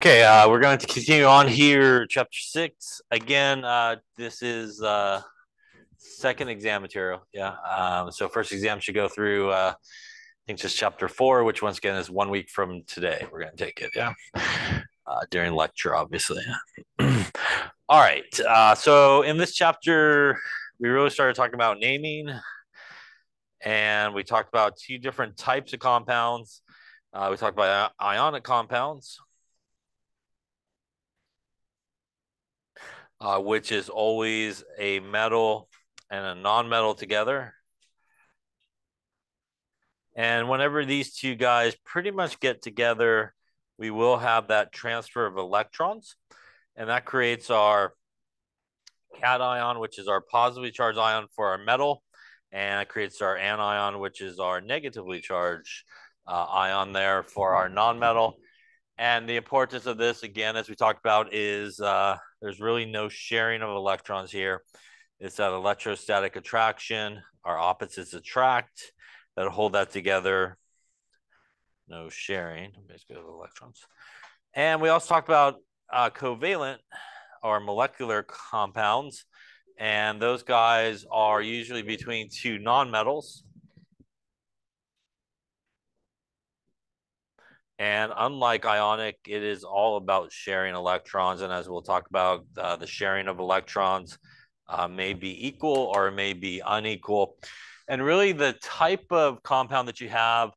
Okay, uh, we're going to continue on here, chapter six. Again, uh, this is uh, second exam material. Yeah. Um, so first exam should go through, uh, I think just chapter four, which once again is one week from today. We're going to take it. Yeah. Uh, during lecture, obviously. All right. Uh, so in this chapter, we really started talking about naming, and we talked about two different types of compounds. We talked about ionic compounds uh, which is always a metal and a non-metal together. And whenever these two guys pretty much get together, we will have that transfer of electrons. And that creates our cation, which is our positively charged ion for our metal. And it creates our anion, which is our negatively charged uh, ion there for our non-metal. And the importance of this, again, as we talked about, is uh, there's really no sharing of electrons here. It's that electrostatic attraction. Our opposites attract that hold that together. No sharing. Let's go electrons. And we also talked about uh, covalent or molecular compounds. And those guys are usually between two nonmetals. And unlike ionic, it is all about sharing electrons. And as we'll talk about, uh, the sharing of electrons uh, may be equal or may be unequal. And really, the type of compound that you have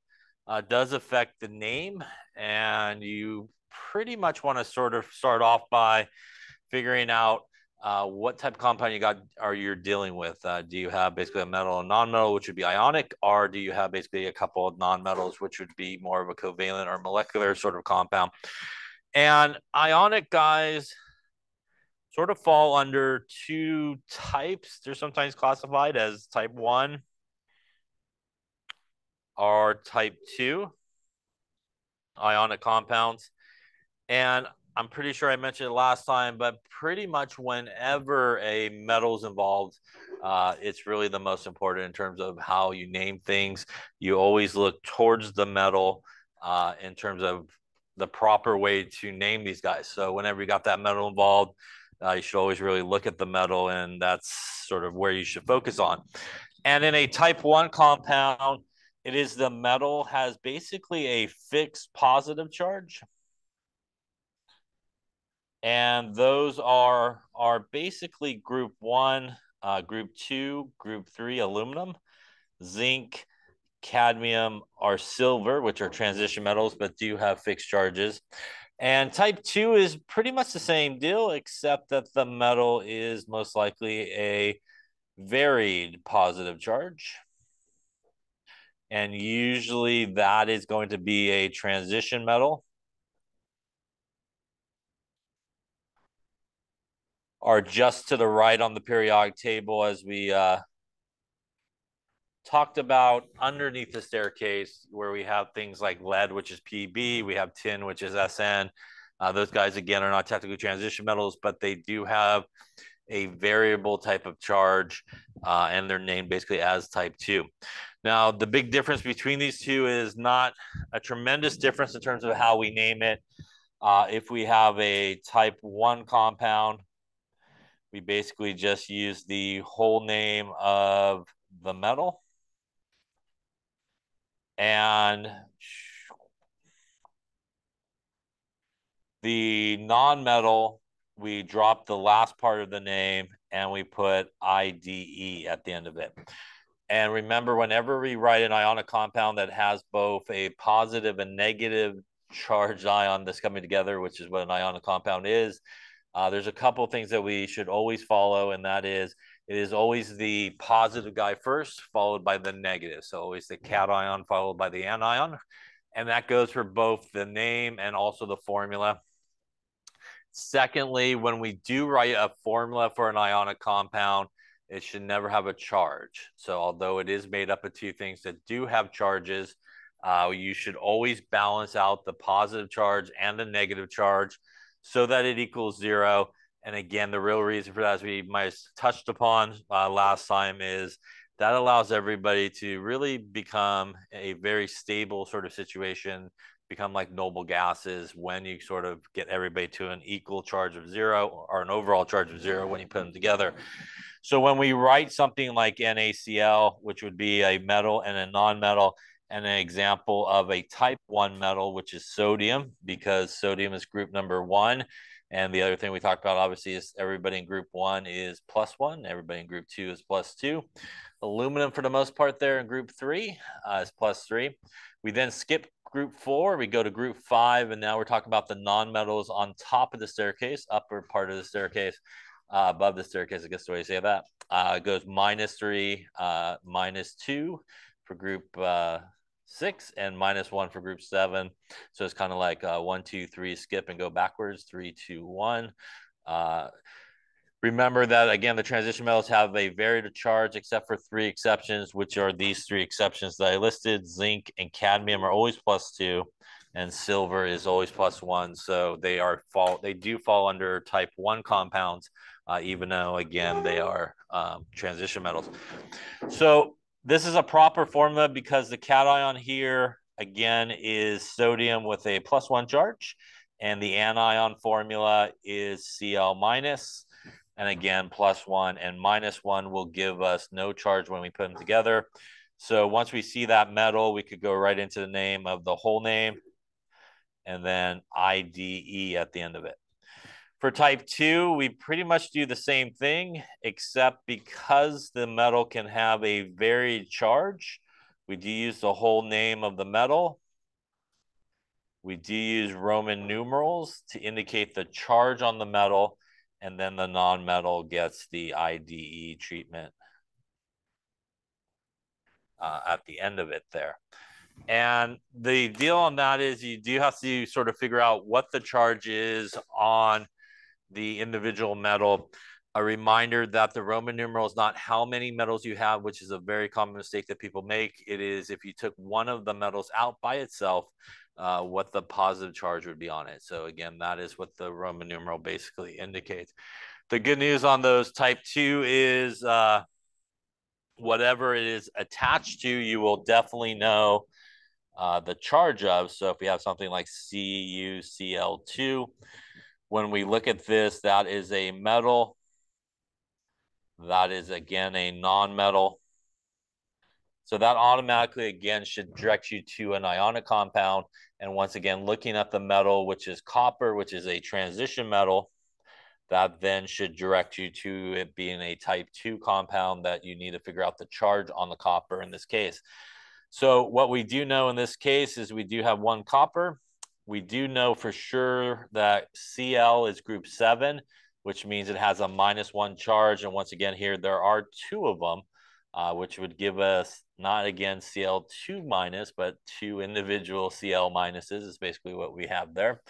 uh, does affect the name. And you pretty much want to sort of start off by figuring out uh, what type of compound you got are you dealing with? Uh, do you have basically a metal and non-metal, which would be ionic, or do you have basically a couple of non-metals, which would be more of a covalent or molecular sort of compound? And ionic guys sort of fall under two types. They're sometimes classified as type one or type two ionic compounds. And I'm pretty sure I mentioned it last time, but pretty much whenever a metal is involved, uh, it's really the most important in terms of how you name things. You always look towards the metal uh, in terms of the proper way to name these guys. So whenever you got that metal involved, uh, you should always really look at the metal, and that's sort of where you should focus on. And in a type one compound, it is the metal has basically a fixed positive charge and those are are basically group one, uh, group two, group three aluminum, zinc, cadmium are silver, which are transition metals, but do have fixed charges. And type two is pretty much the same deal, except that the metal is most likely a varied positive charge. And usually that is going to be a transition metal. Are just to the right on the periodic table as we uh, talked about underneath the staircase where we have things like lead, which is PB, we have tin, which is SN. Uh, those guys, again, are not technically transition metals, but they do have a variable type of charge, uh, and they're named basically as type 2. Now, the big difference between these two is not a tremendous difference in terms of how we name it. Uh, if we have a type 1 compound, we basically just use the whole name of the metal and the non-metal we drop the last part of the name and we put IDE at the end of it. And remember, whenever we write an ionic compound that has both a positive and negative charged ion that's coming together, which is what an ionic compound is, uh, there's a couple things that we should always follow, and that is it is always the positive guy first, followed by the negative. So always the cation followed by the anion. And that goes for both the name and also the formula. Secondly, when we do write a formula for an ionic compound, it should never have a charge. So although it is made up of two things that do have charges, uh, you should always balance out the positive charge and the negative charge so that it equals zero. And again, the real reason for that, as we might touched upon uh, last time, is that allows everybody to really become a very stable sort of situation become like noble gases when you sort of get everybody to an equal charge of zero or an overall charge of zero when you put them together. So when we write something like NaCl, which would be a metal and a non-metal, and an example of a type 1 metal, which is sodium, because sodium is group number one. And the other thing we talked about, obviously, is everybody in group one is plus one, everybody in group two is plus two. Aluminum, for the most part, there in group three uh, is plus three. We then skip group four, we go to group five, and now we're talking about the non-metals on top of the staircase, upper part of the staircase, uh, above the staircase, I guess the way you say that. Uh, goes minus three, uh, minus two for group uh, six and minus one for group seven. So it's kind of like uh, one, two, three, skip and go backwards, three, two, one. Uh, remember that again, the transition metals have a varied charge except for three exceptions, which are these three exceptions that I listed. Zinc and cadmium are always plus two and silver is always plus one. So they are fall, they do fall under type one compounds, uh, even though again, they are um, transition metals. So this is a proper formula because the cation here, again, is sodium with a plus one charge. And the anion formula is Cl minus. And again, plus one and minus one will give us no charge when we put them together. So once we see that metal, we could go right into the name of the whole name and then IDE at the end of it. For type two, we pretty much do the same thing, except because the metal can have a varied charge, we do use the whole name of the metal. We do use Roman numerals to indicate the charge on the metal, and then the non-metal gets the IDE treatment uh, at the end of it there. And the deal on that is you do have to sort of figure out what the charge is on the individual metal. A reminder that the Roman numeral is not how many metals you have, which is a very common mistake that people make. It is if you took one of the metals out by itself, uh, what the positive charge would be on it. So again, that is what the Roman numeral basically indicates. The good news on those type two is uh, whatever it is attached to, you will definitely know uh, the charge of. So if we have something like CuCl2, when we look at this, that is a metal. That is, again, a non-metal. So that automatically, again, should direct you to an ionic compound. And once again, looking at the metal, which is copper, which is a transition metal, that then should direct you to it being a type 2 compound that you need to figure out the charge on the copper in this case. So what we do know in this case is we do have one copper we do know for sure that Cl is group seven, which means it has a minus one charge. And once again, here there are two of them, uh, which would give us not again Cl2 minus, but two individual Cl minuses is basically what we have there.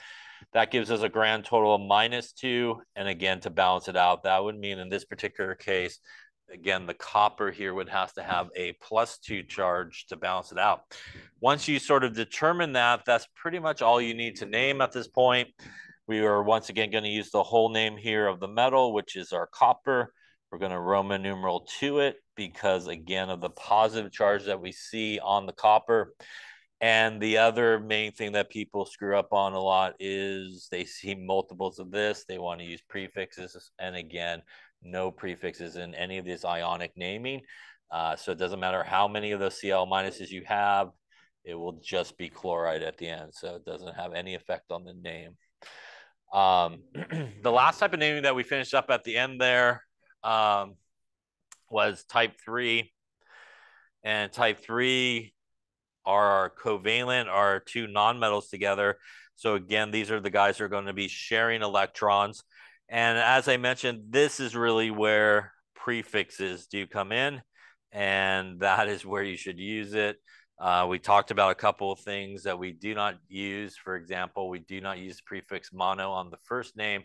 That gives us a grand total of minus two. And again, to balance it out, that would mean in this particular case, again, the copper here would have to have a plus two charge to balance it out. Once you sort of determine that, that's pretty much all you need to name at this point. We are once again going to use the whole name here of the metal, which is our copper. We're going to Roman numeral to it because, again, of the positive charge that we see on the copper. And the other main thing that people screw up on a lot is they see multiples of this. They want to use prefixes. And again, no prefixes in any of this ionic naming. Uh, so it doesn't matter how many of those Cl minuses you have, it will just be chloride at the end. So it doesn't have any effect on the name. Um, the last type of naming that we finished up at the end there um, was type three. And type three are covalent, are two nonmetals together. So again, these are the guys who are going to be sharing electrons. And as I mentioned, this is really where prefixes do come in, and that is where you should use it. Uh, we talked about a couple of things that we do not use. For example, we do not use prefix mono on the first name,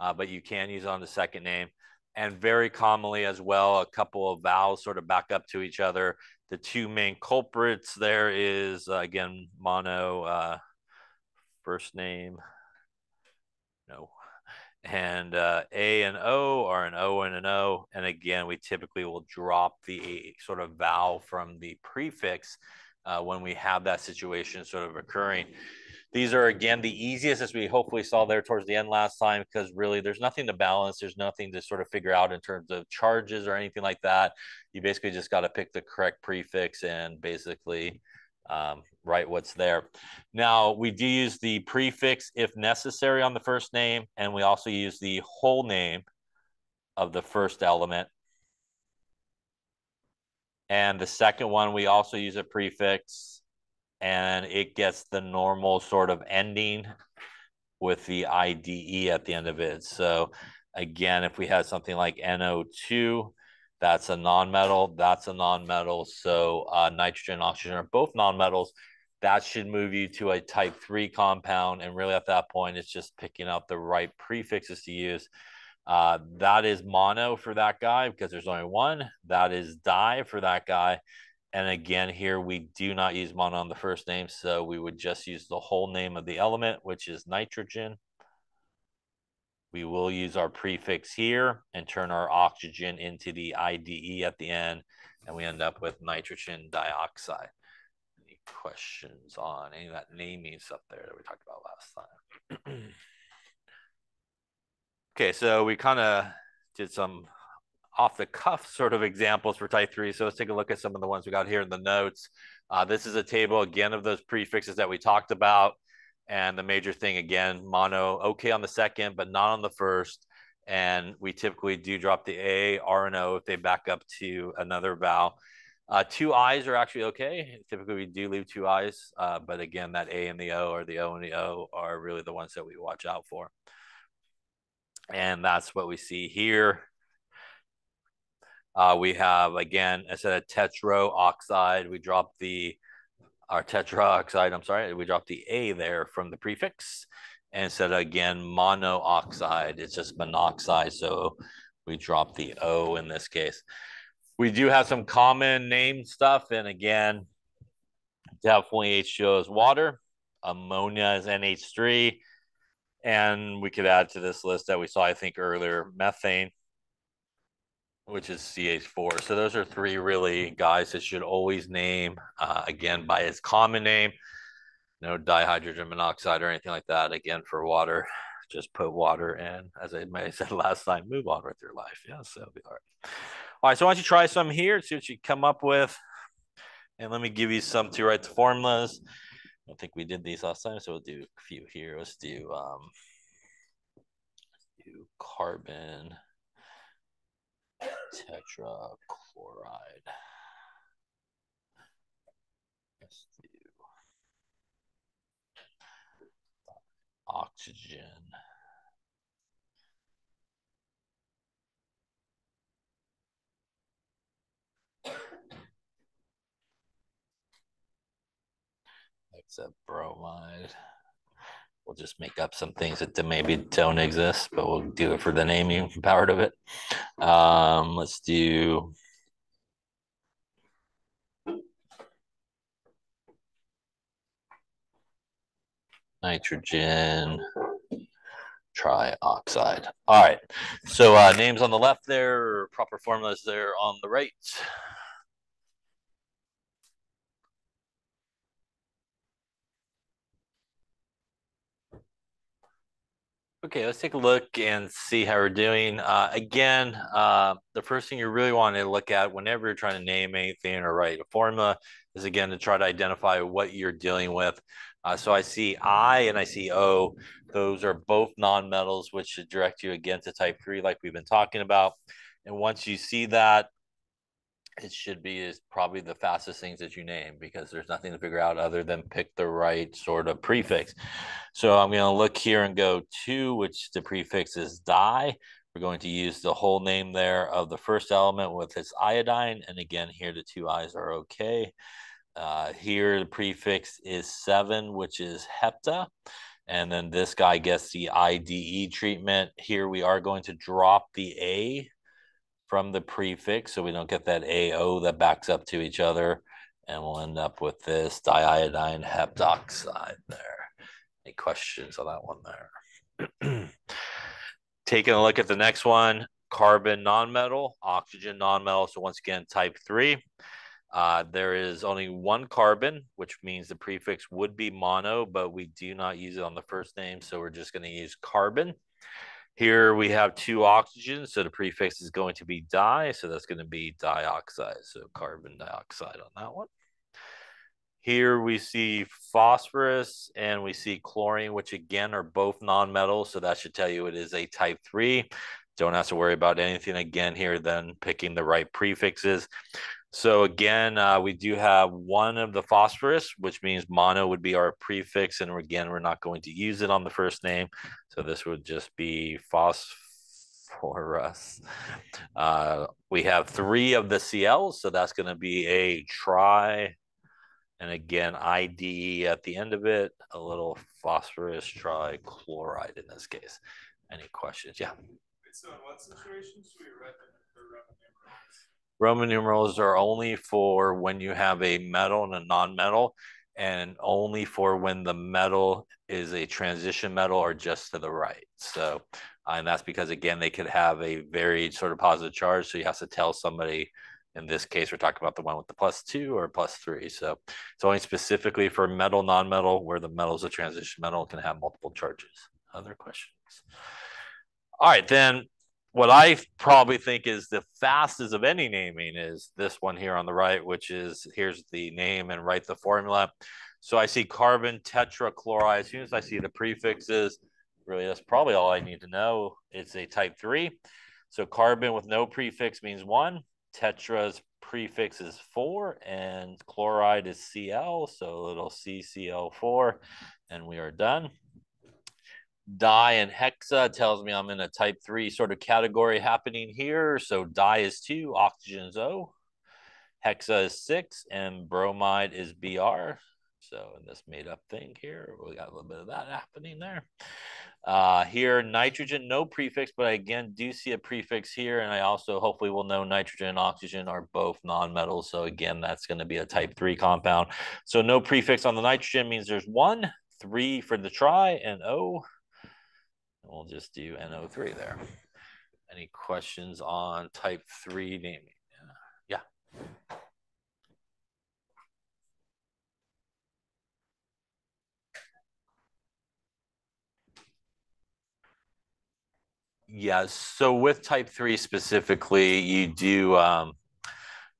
uh, but you can use on the second name. And very commonly as well, a couple of vowels sort of back up to each other. The two main culprits there is, uh, again, mono uh, first name. No, and uh, A and O are an O and an O. And again, we typically will drop the sort of vowel from the prefix uh, when we have that situation sort of occurring. These are, again, the easiest as we hopefully saw there towards the end last time, because really there's nothing to balance. There's nothing to sort of figure out in terms of charges or anything like that. You basically just got to pick the correct prefix and basically um, write what's there. Now, we do use the prefix if necessary on the first name, and we also use the whole name of the first element. And the second one, we also use a prefix and it gets the normal sort of ending with the IDE at the end of it. So again, if we had something like NO2, that's a non-metal. that's a non-metal. So uh, nitrogen, oxygen are both non-metals. That should move you to a type 3 compound. And really at that point, it's just picking up the right prefixes to use. Uh, that is mono for that guy because there's only one. That is di for that guy. And again, here we do not use mono on the first name, so we would just use the whole name of the element, which is nitrogen. We will use our prefix here and turn our oxygen into the IDE at the end, and we end up with nitrogen dioxide. Any questions on any of that naming stuff there that we talked about last time? Okay, so we kind of did some off the cuff sort of examples for type three. So let's take a look at some of the ones we got here in the notes. Uh, this is a table again of those prefixes that we talked about. And the major thing again, mono, okay on the second, but not on the first. And we typically do drop the A, R, and O if they back up to another vowel. Uh, two I's are actually okay. Typically, we do leave two I's, uh, but again, that A and the O or the O and the O are really the ones that we watch out for. And that's what we see here. Uh, we have, again, instead of tetro oxide, we drop the, our tetraoxide, I'm sorry, we dropped the A there from the prefix. And of, again, monooxide, it's just monoxide. So we drop the O in this case. We do have some common name stuff. And again, definitely H2O is water. Ammonia is NH3. And we could add to this list that we saw, I think, earlier, methane, which is CH4. So those are three really guys that should always name, uh, again, by its common name. No dihydrogen monoxide or anything like that. Again, for water, just put water in. As I may have said last time, move on with your life. Yeah, so it'll be all right. All right, so why don't you try some here, and see what you come up with. And let me give you some to write the formulas. I don't think we did these last time, so we'll do a few here. Let's do um, let's do carbon tetrachloride. Let's do oxygen. except bromide. We'll just make up some things that maybe don't exist, but we'll do it for the naming part of it. Um, let's do nitrogen trioxide. All right. So uh, names on the left there, proper formulas there on the right. Okay, let's take a look and see how we're doing. Uh, again, uh, the first thing you really want to look at whenever you're trying to name anything or write a formula is again to try to identify what you're dealing with. Uh, so I see I and I see O. Those are both nonmetals, which should direct you again to type three, like we've been talking about. And once you see that, it should be is probably the fastest things that you name because there's nothing to figure out other than pick the right sort of prefix. So I'm going to look here and go to which the prefix is di. We're going to use the whole name there of the first element with its iodine. And again, here the two I's are okay. Uh, here the prefix is seven, which is hepta. And then this guy gets the IDE treatment. Here we are going to drop the A from the prefix so we don't get that AO that backs up to each other. And we'll end up with this diiodine heptoxide there. Any questions on that one there? Taking a look at the next one, carbon nonmetal, oxygen nonmetal. So once again, type three. Uh, there is only one carbon, which means the prefix would be mono, but we do not use it on the first name, so we're just going to use carbon. Here we have two oxygens, so the prefix is going to be di, so that's going to be dioxide, so carbon dioxide on that one. Here we see phosphorus and we see chlorine, which again are both nonmetals, so that should tell you it is a type 3. Don't have to worry about anything again here then picking the right prefixes. So again, uh, we do have one of the phosphorus, which means mono would be our prefix. And again, we're not going to use it on the first name. So this would just be phosphorus. Uh, we have three of the CLs. So that's going to be a tri. And again, IDE at the end of it, a little phosphorus trichloride in this case. Any questions? Yeah. So in what situations do we recommend Roman numerals are only for when you have a metal and a non-metal, and only for when the metal is a transition metal or just to the right. So, uh, and that's because again, they could have a very sort of positive charge. So you have to tell somebody. In this case, we're talking about the one with the plus two or plus three. So it's only specifically for metal, non-metal, where the metal is a transition metal can have multiple charges. Other questions? All right, then what I probably think is the fastest of any naming is this one here on the right, which is here's the name and write the formula. So I see carbon tetrachloride. As soon as I see the prefixes, really that's probably all I need to know. It's a type three. So carbon with no prefix means one. Tetra's prefix is four, and chloride is Cl. So little CCl4, and we are done di and hexa tells me I'm in a type three sort of category happening here. So di is two, oxygen is O, hexa is six, and bromide is Br. So in this made up thing here, we got a little bit of that happening there. Uh, here, nitrogen, no prefix, but I again do see a prefix here. And I also hopefully will know nitrogen and oxygen are both nonmetals. So again, that's going to be a type three compound. So no prefix on the nitrogen means there's one, three for the tri, and O. We'll just do NO3 there. Any questions on type 3 naming? Yeah. Yeah, so with type 3 specifically, you do um,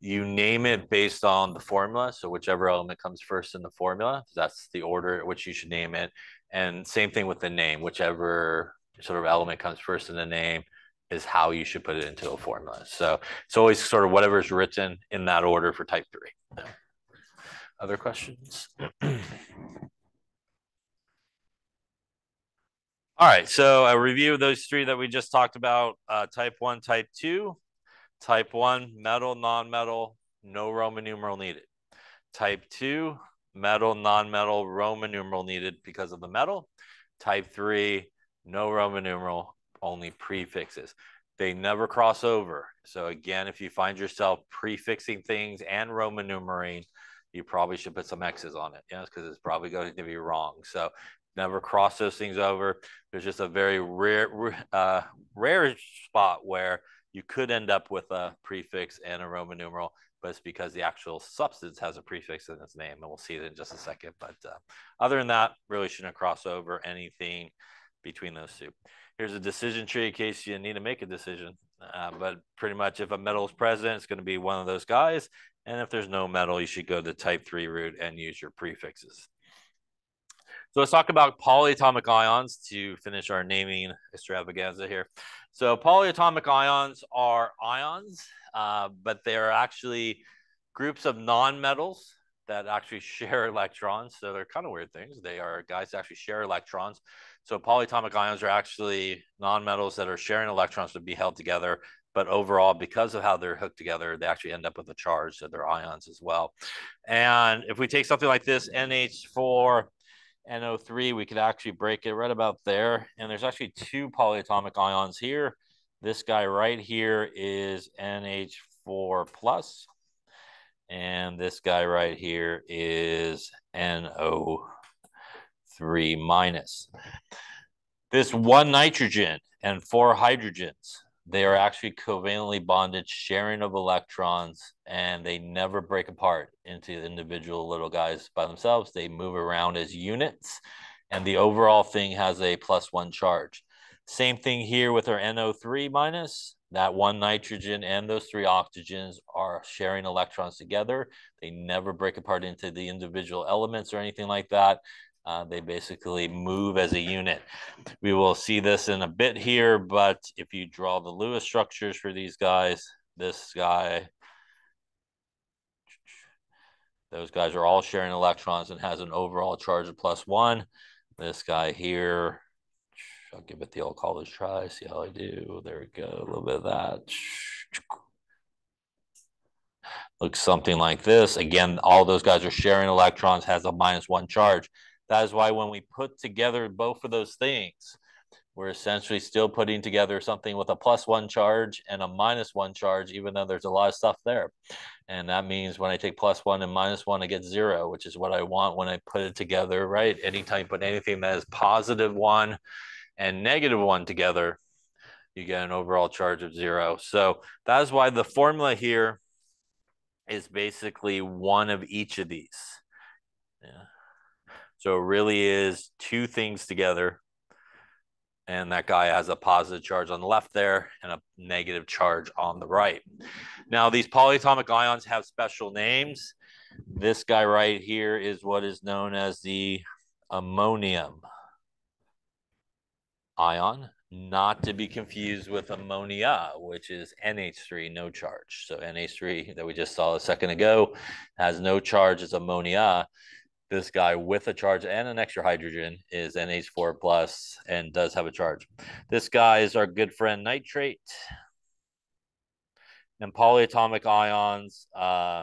you name it based on the formula. So whichever element comes first in the formula, that's the order at which you should name it. And same thing with the name, whichever sort of element comes first in the name is how you should put it into a formula. So it's always sort of whatever is written in that order for type three. Other questions? All right, so a review of those three that we just talked about, uh, type one, type two. Type one, metal, non-metal, no Roman numeral needed. Type two, metal, non-metal, Roman numeral needed because of the metal. Type three, no Roman numeral, only prefixes. They never cross over. So again, if you find yourself prefixing things and Roman numering, you probably should put some X's on it, yes, because it's probably going to be wrong. So never cross those things over. There's just a very rare, uh, rare spot where you could end up with a prefix and a Roman numeral, but it's because the actual substance has a prefix in its name, and we'll see it in just a second. But uh, other than that, really shouldn't cross over anything between those two. Here's a decision tree in case you need to make a decision. Uh, but pretty much if a metal is present, it's going to be one of those guys. And if there's no metal, you should go the type 3 route and use your prefixes. So let's talk about polyatomic ions to finish our naming extravaganza here. So polyatomic ions are ions, uh, but they are actually groups of nonmetals that actually share electrons. So they're kind of weird things. They are guys that actually share electrons. So polyatomic ions are actually nonmetals that are sharing electrons to be held together. But overall, because of how they're hooked together, they actually end up with a charge. So they're ions as well. And if we take something like this, NH4, NO3, we could actually break it right about there. And there's actually two polyatomic ions here. This guy right here is NH4 plus, and this guy right here is NO3 minus. This one nitrogen and four hydrogens, they are actually covalently bonded, sharing of electrons, and they never break apart into individual little guys by themselves. They move around as units, and the overall thing has a plus one charge. Same thing here with our NO3 minus. That one nitrogen and those three oxygens are sharing electrons together. They never break apart into the individual elements or anything like that. Uh, they basically move as a unit. We will see this in a bit here, but if you draw the Lewis structures for these guys, this guy, those guys are all sharing electrons and has an overall charge of plus one. This guy here, I'll give it the old college try, see how I do. There we go, a little bit of that. Looks something like this. Again, all those guys are sharing electrons, has a minus one charge. That is why when we put together both of those things, we're essentially still putting together something with a plus one charge and a minus one charge, even though there's a lot of stuff there. And that means when I take plus one and minus one, I get zero, which is what I want when I put it together, right? Anytime you put anything that is positive one and negative one together, you get an overall charge of zero. So that is why the formula here is basically one of each of these. Yeah. So it really is two things together. And that guy has a positive charge on the left there and a negative charge on the right. Now, these polyatomic ions have special names. This guy right here is what is known as the ammonium ion, not to be confused with ammonia, which is NH3, no charge. So NH3 that we just saw a second ago has no charge as ammonia this guy with a charge and an extra hydrogen is NH4 plus and does have a charge. This guy is our good friend nitrate. And polyatomic ions uh,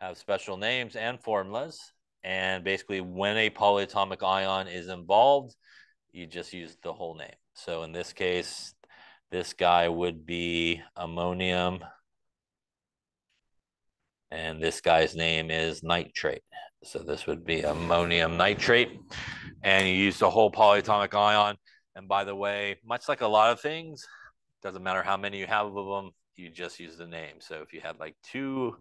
have special names and formulas. And basically, when a polyatomic ion is involved, you just use the whole name. So in this case, this guy would be ammonium. And this guy's name is nitrate. So this would be ammonium nitrate. And you use the whole polyatomic ion. And by the way, much like a lot of things, doesn't matter how many you have of them, you just use the name. So if you had like two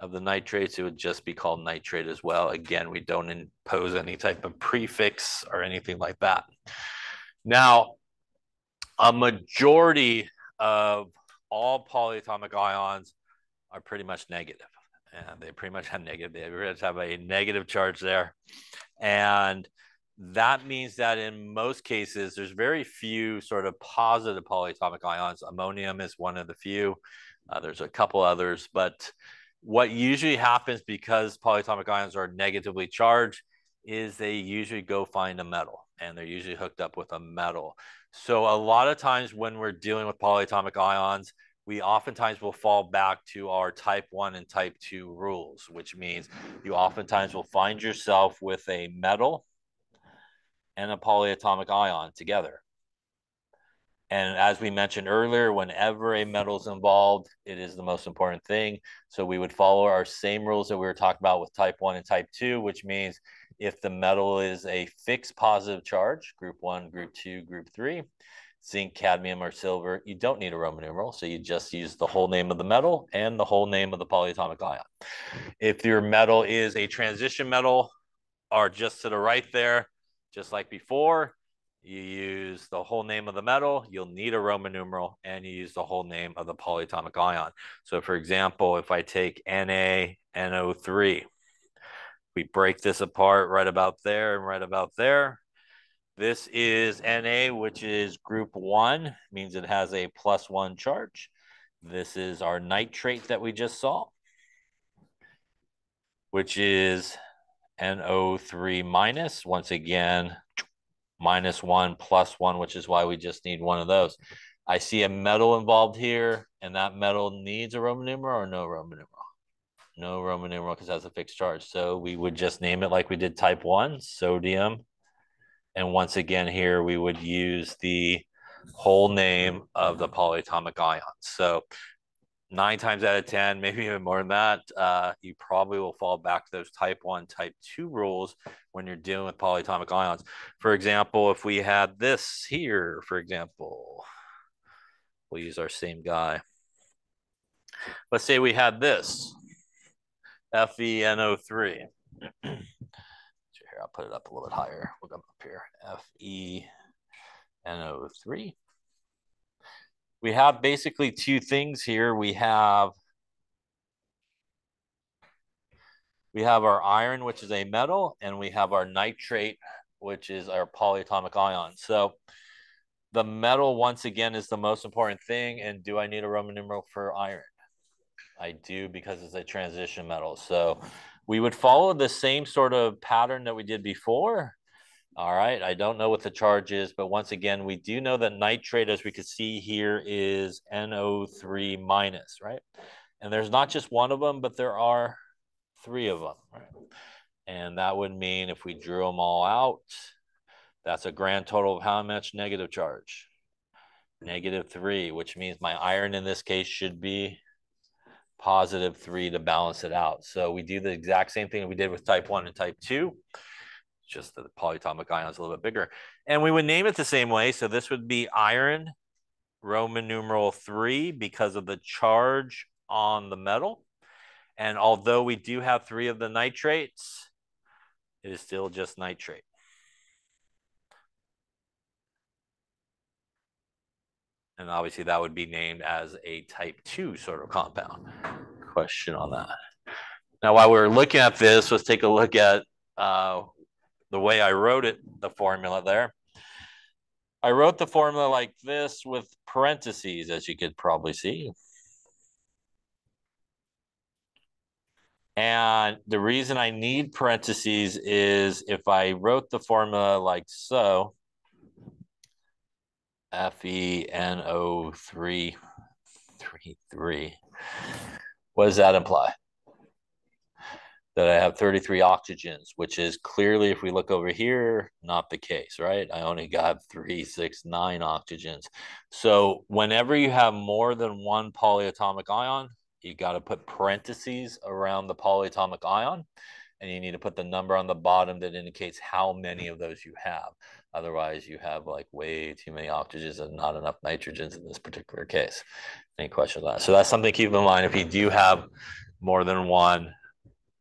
of the nitrates, it would just be called nitrate as well. Again, we don't impose any type of prefix or anything like that. Now, a majority of all polyatomic ions are pretty much negative and they pretty much have negative. They have a negative charge there, and that means that in most cases, there's very few sort of positive polyatomic ions. Ammonium is one of the few. Uh, there's a couple others, but what usually happens because polyatomic ions are negatively charged is they usually go find a metal and they're usually hooked up with a metal. So a lot of times when we're dealing with polyatomic ions, we oftentimes will fall back to our type 1 and type 2 rules, which means you oftentimes will find yourself with a metal and a polyatomic ion together. And as we mentioned earlier, whenever a metal is involved, it is the most important thing. So we would follow our same rules that we were talking about with type 1 and type 2, which means if the metal is a fixed positive charge, group 1, group 2, group 3, zinc, cadmium, or silver, you don't need a Roman numeral. So you just use the whole name of the metal and the whole name of the polyatomic ion. If your metal is a transition metal or just to the right there, just like before, you use the whole name of the metal, you'll need a Roman numeral, and you use the whole name of the polyatomic ion. So for example, if I take NaNO3, we break this apart right about there and right about there, this is Na, which is group one, means it has a plus one charge. This is our nitrate that we just saw, which is NO3 minus. Once again, minus one, plus one, which is why we just need one of those. I see a metal involved here, and that metal needs a Roman numeral or no Roman numeral? No Roman numeral because it has a fixed charge. So we would just name it like we did type one, sodium and once again, here we would use the whole name of the polyatomic ion. So nine times out of 10, maybe even more than that, uh, you probably will fall back to those type one, type two rules when you're dealing with polyatomic ions. For example, if we had this here, for example, we'll use our same guy. Let's say we had this FeNO3. here, I'll put it up a little bit higher. We'll come up here. FeNO3. We have basically two things here. We have we have our iron, which is a metal, and we have our nitrate, which is our polyatomic ion. So the metal, once again, is the most important thing. And do I need a Roman numeral for iron? I do because it's a transition metal. So we would follow the same sort of pattern that we did before. All right. I don't know what the charge is, but once again, we do know that nitrate, as we can see here, is NO3 minus, right? And there's not just one of them, but there are three of them, right? And that would mean if we drew them all out, that's a grand total of how much negative charge? Negative three, which means my iron in this case should be positive three to balance it out. So we do the exact same thing we did with type one and type two, just the polyatomic ion is a little bit bigger. And we would name it the same way. So this would be iron, Roman numeral three, because of the charge on the metal. And although we do have three of the nitrates, it is still just nitrate. And obviously that would be named as a type 2 sort of compound. Question on that. Now, while we're looking at this, let's take a look at uh, the way I wrote it, the formula there. I wrote the formula like this with parentheses, as you could probably see. And the reason I need parentheses is if I wrote the formula like so, FeNO3, 3, 3. What does that imply? That I have 33 oxygens, which is clearly, if we look over here, not the case, right? I only got three, six, nine oxygens. So whenever you have more than one polyatomic ion, you got to put parentheses around the polyatomic ion and you need to put the number on the bottom that indicates how many of those you have. Otherwise, you have like way too many oxygens and not enough nitrogens in this particular case. Any questions on that? So that's something to keep in mind. If you do have more than one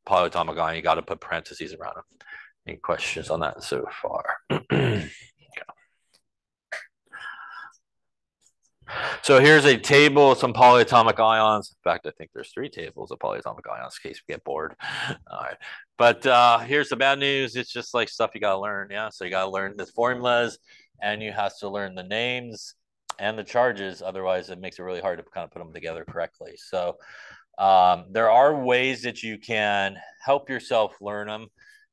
polyatomic ion, you got to put parentheses around them. Any questions on that so far? So here's a table of some polyatomic ions. In fact, I think there's three tables of polyatomic ions in case we get bored. All right. But uh, here's the bad news. It's just like stuff you got to learn. Yeah. So you got to learn the formulas and you have to learn the names and the charges. Otherwise, it makes it really hard to kind of put them together correctly. So um, there are ways that you can help yourself learn them.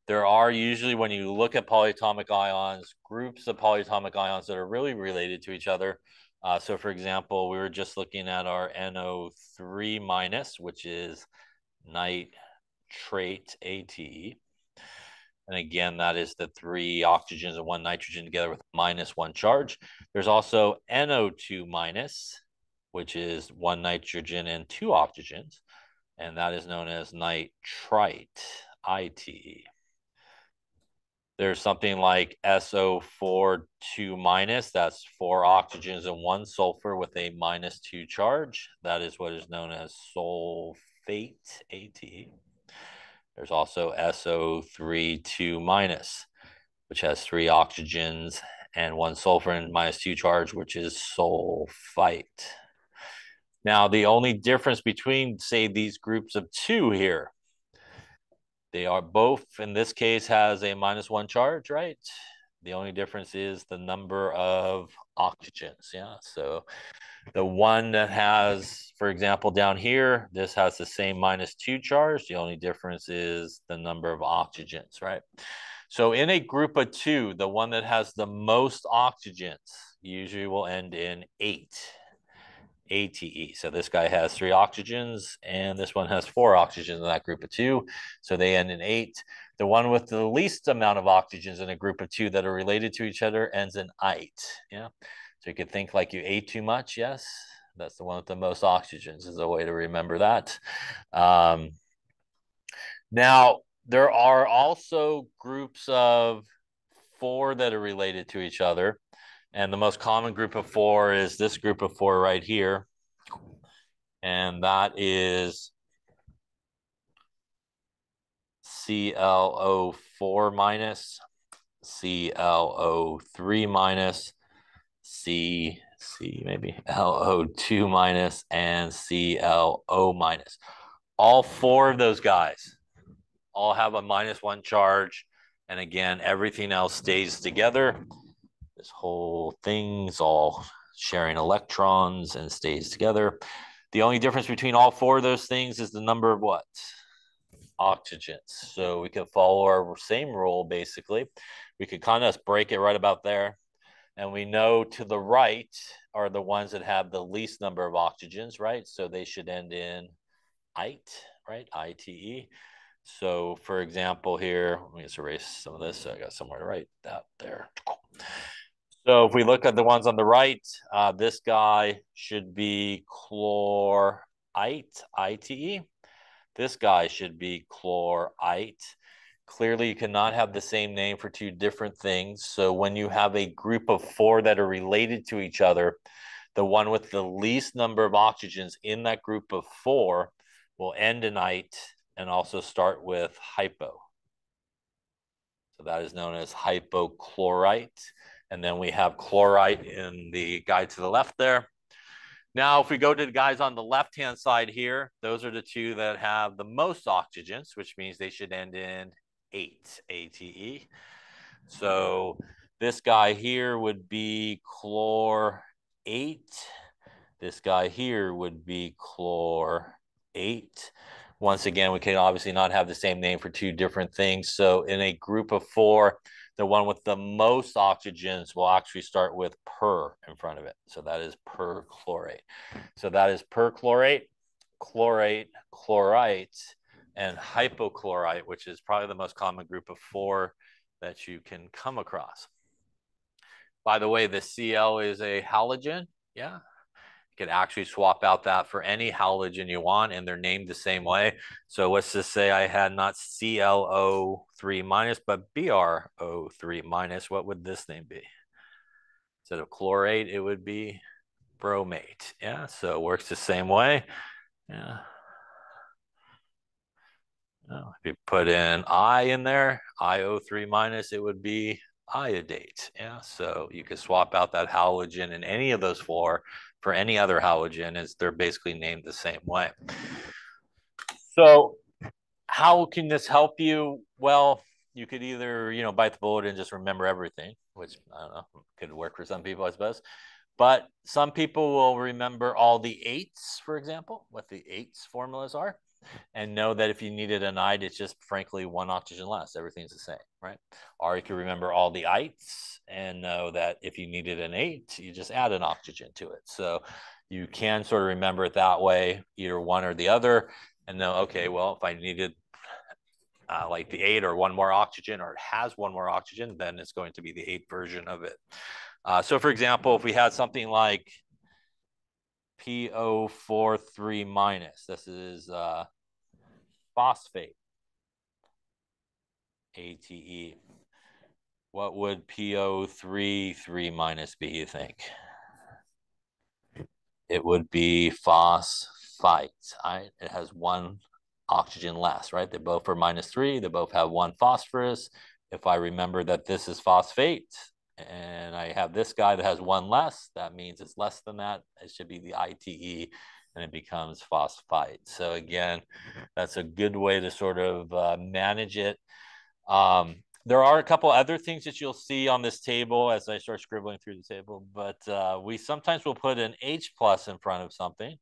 There are usually, when you look at polyatomic ions, groups of polyatomic ions that are really related to each other. Uh, so for example, we were just looking at our NO3 minus, which is nitrate ATE. And again, that is the three oxygens and one nitrogen together with minus one charge. There's also NO2 minus, which is one nitrogen and two oxygens. And that is known as nitrite, ITE. There's something like SO4 2 minus, that's four oxygens and one sulfur with a minus two charge. That is what is known as sulfate AT. There's also SO3 2 minus, which has three oxygens and one sulfur and minus two charge, which is sulfite. Now, the only difference between, say, these groups of two here they are both, in this case, has a minus one charge, right? The only difference is the number of oxygens. Yeah. So the one that has, for example, down here, this has the same minus two charge. The only difference is the number of oxygens, right? So in a group of two, the one that has the most oxygens usually will end in ate. ATE. So this guy has three oxygens, and this one has four oxygens in that group of two. So they end in ate. The one with the least amount of oxygens in a group of two that are related to each other ends in ite. Yeah. So you could think like you ate too much. Yes. That's the one with the most oxygens, is a way to remember that. Um, now, there are also groups of four that are related to each other And the most common group of four is this group of four right here. And that is ClO4 minus, ClO3 minus, C, C maybe, LO2 minus, and ClO minus. All four of those guys all have a minus one charge. And again, everything else stays together. This whole thing's all sharing electrons and stays together. The only difference between all four of those things is the number of what? Oxygens. So we could follow our same rule, basically. We could kind of break it right about there. And we know to the right are the ones that have the least number of oxygens, right? So they should end in ite, right? I-T-E. So for example here, let me just erase some of this. So I got somewhere to write that there. So if we look at the ones on the right, uh, this guy should be chlorite, I-T-E. This guy should be chlorite. Clearly, you cannot have the same name for two different things. So when you have a group of four that are related to each other, the one with the least number of oxygens in that group of four will end in ite and also start with hypo. So that is known as hypochlorite. And then we have chlorite in the guy to the left there. Now, if we go to the guys on the left-hand side here, those are the two that have the most oxygens, which means they should end in ate, A-T-E. So this guy here would be chlor ate. This guy here would be chlor ate. Once again, we can obviously not have the same name for two different things. So in a group of four, the one with the most oxygens will actually start with per in front of it. So that is perchlorate. So that is perchlorate, chlorate, chlorite, and hypochlorite, which is probably the most common group of four that you can come across. By the way, the Cl is a halogen. Yeah, could actually swap out that for any halogen you want, and they're named the same way. So let's just say I had not ClO3 minus, but BrO3 minus. What would this name be? Instead of chlorate, it would be bromate. Yeah, so it works the same way. Yeah. if you put in I in there, IO3 minus, it would be iodate. Yeah, so you could swap out that halogen in any of those four for any other halogen is they're basically named the same way. So how can this help you? Well, you could either, you know, bite the bullet and just remember everything, which I don't know, could work for some people, I suppose. But some people will remember all the ates, for example, what the ates formulas are and know that if you needed an ite, it's just frankly one oxygen less. Everything's the same, right? Or you can remember all the ites and know that if you needed an ate, you just add an oxygen to it. So you can sort of remember it that way, either one or the other, and know, okay, well, if I needed uh, like the ate or one more oxygen, or it has one more oxygen, then it's going to be the ate version of it. Uh, so for example, if we had something like PO43 minus, this is uh, phosphate. ATE. What would PO3 3 minus be, you think? It would be phosphite. Right? It has one oxygen less, right? They both are minus three. They both have one phosphorus. If I remember that this is phosphate and I have this guy that has one less, that means it's less than that. It should be the ITE and it becomes phosphite. So again, that's a good way to sort of uh, manage it. Um, there are a couple other things that you'll see on this table as I start scribbling through the table, but uh, we sometimes will put an H plus in front of something.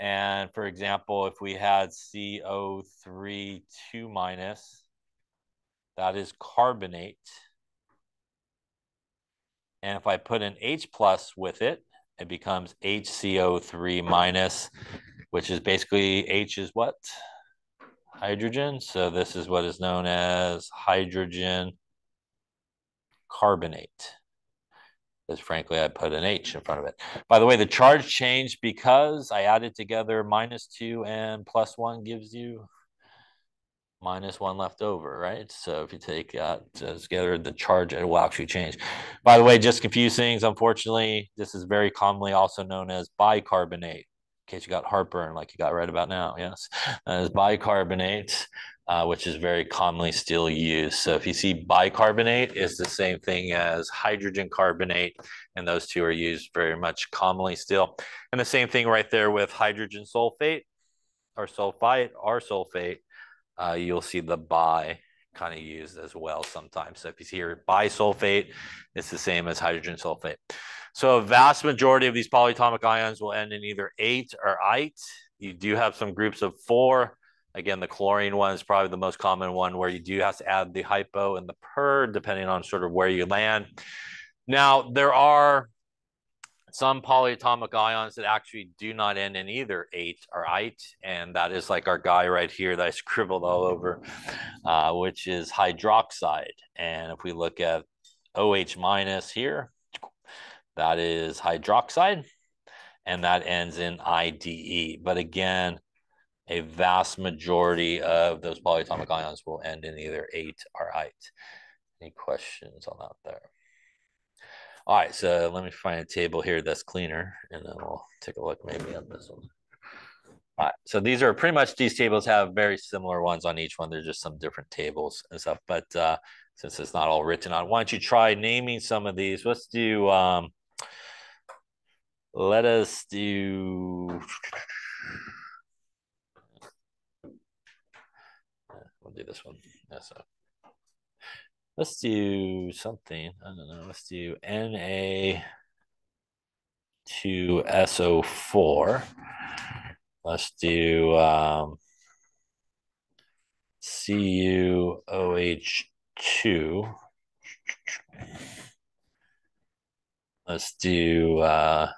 And for example, if we had CO3 2 minus, that is carbonate. And if I put an H plus with it, it becomes HCO3 minus, which is basically H is what? Hydrogen. So this is what is known as hydrogen carbonate. Because frankly, I put an H in front of it. By the way, the charge changed because I added together minus two and plus one gives you minus one left over, right? So if you take uh, together, the charge, it will actually change. By the way, just confuse things. Unfortunately, this is very commonly also known as bicarbonate. In case you got heartburn, like you got right about now, yes, as bicarbonate, uh, which is very commonly still used. So if you see bicarbonate, it's the same thing as hydrogen carbonate, and those two are used very much commonly still. And the same thing right there with hydrogen sulfate or sulfite or sulfate uh, you'll see the bi kind of used as well sometimes. So if you see here bisulfate, it's the same as hydrogen sulfate. So a vast majority of these polyatomic ions will end in either ate or ite. You do have some groups of four. Again, the chlorine one is probably the most common one where you do have to add the hypo and the per, depending on sort of where you land. Now, there are some polyatomic ions that actually do not end in either ate or ite, and that is like our guy right here that I scribbled all over, uh, which is hydroxide. And if we look at OH minus here, that is hydroxide, and that ends in IDE. But again, a vast majority of those polyatomic ions will end in either ate or ite. Any questions on that there? All right, so let me find a table here that's cleaner, and then we'll take a look maybe at this one. All right, so these are pretty much, these tables have very similar ones on each one. They're just some different tables and stuff, but uh, since it's not all written on, why don't you try naming some of these? Let's do, um, let us do, we'll do this one. Yeah, so Let's do something. I don't know. Let's do Na to SO4. Let's do um, CuOH2. Let's do uh,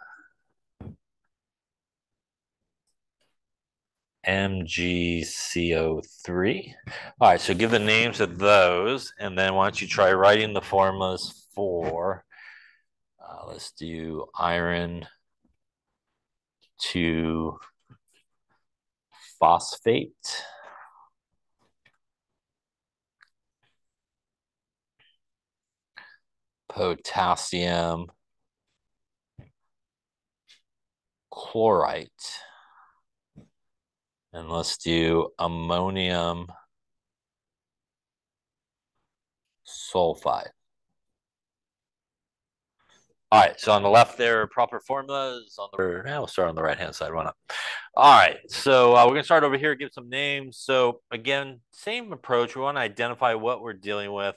MgCO3. All right, so give the names of those, and then why don't you try writing the formulas for, uh, let's do iron to phosphate. Potassium chlorite. And let's do ammonium sulfide. All right, so on the left there, proper formulas. On the now we'll start on the right hand side. Why not? All right, so uh, we're gonna start over here. Give some names. So again, same approach. We want to identify what we're dealing with,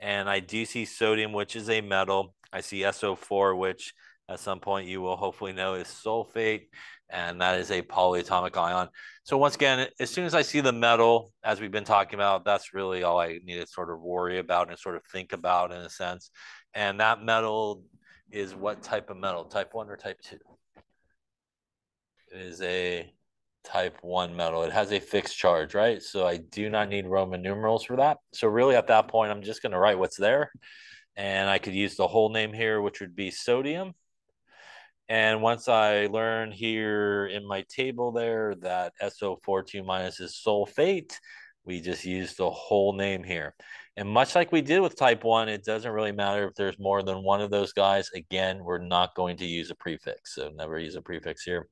and I do see sodium, which is a metal. I see SO4, which at some point you will hopefully know is sulfate and that is a polyatomic ion. So once again, as soon as I see the metal, as we've been talking about, that's really all I need to sort of worry about and sort of think about in a sense. And that metal is what type of metal? Type one or type two? It is a type one metal. It has a fixed charge, right? So I do not need Roman numerals for that. So really at that point, I'm just going to write what's there. And I could use the whole name here, which would be sodium. And once I learn here in my table there that SO42 minus is sulfate, we just use the whole name here. And much like we did with type 1, it doesn't really matter if there's more than one of those guys. Again, we're not going to use a prefix, so never use a prefix here.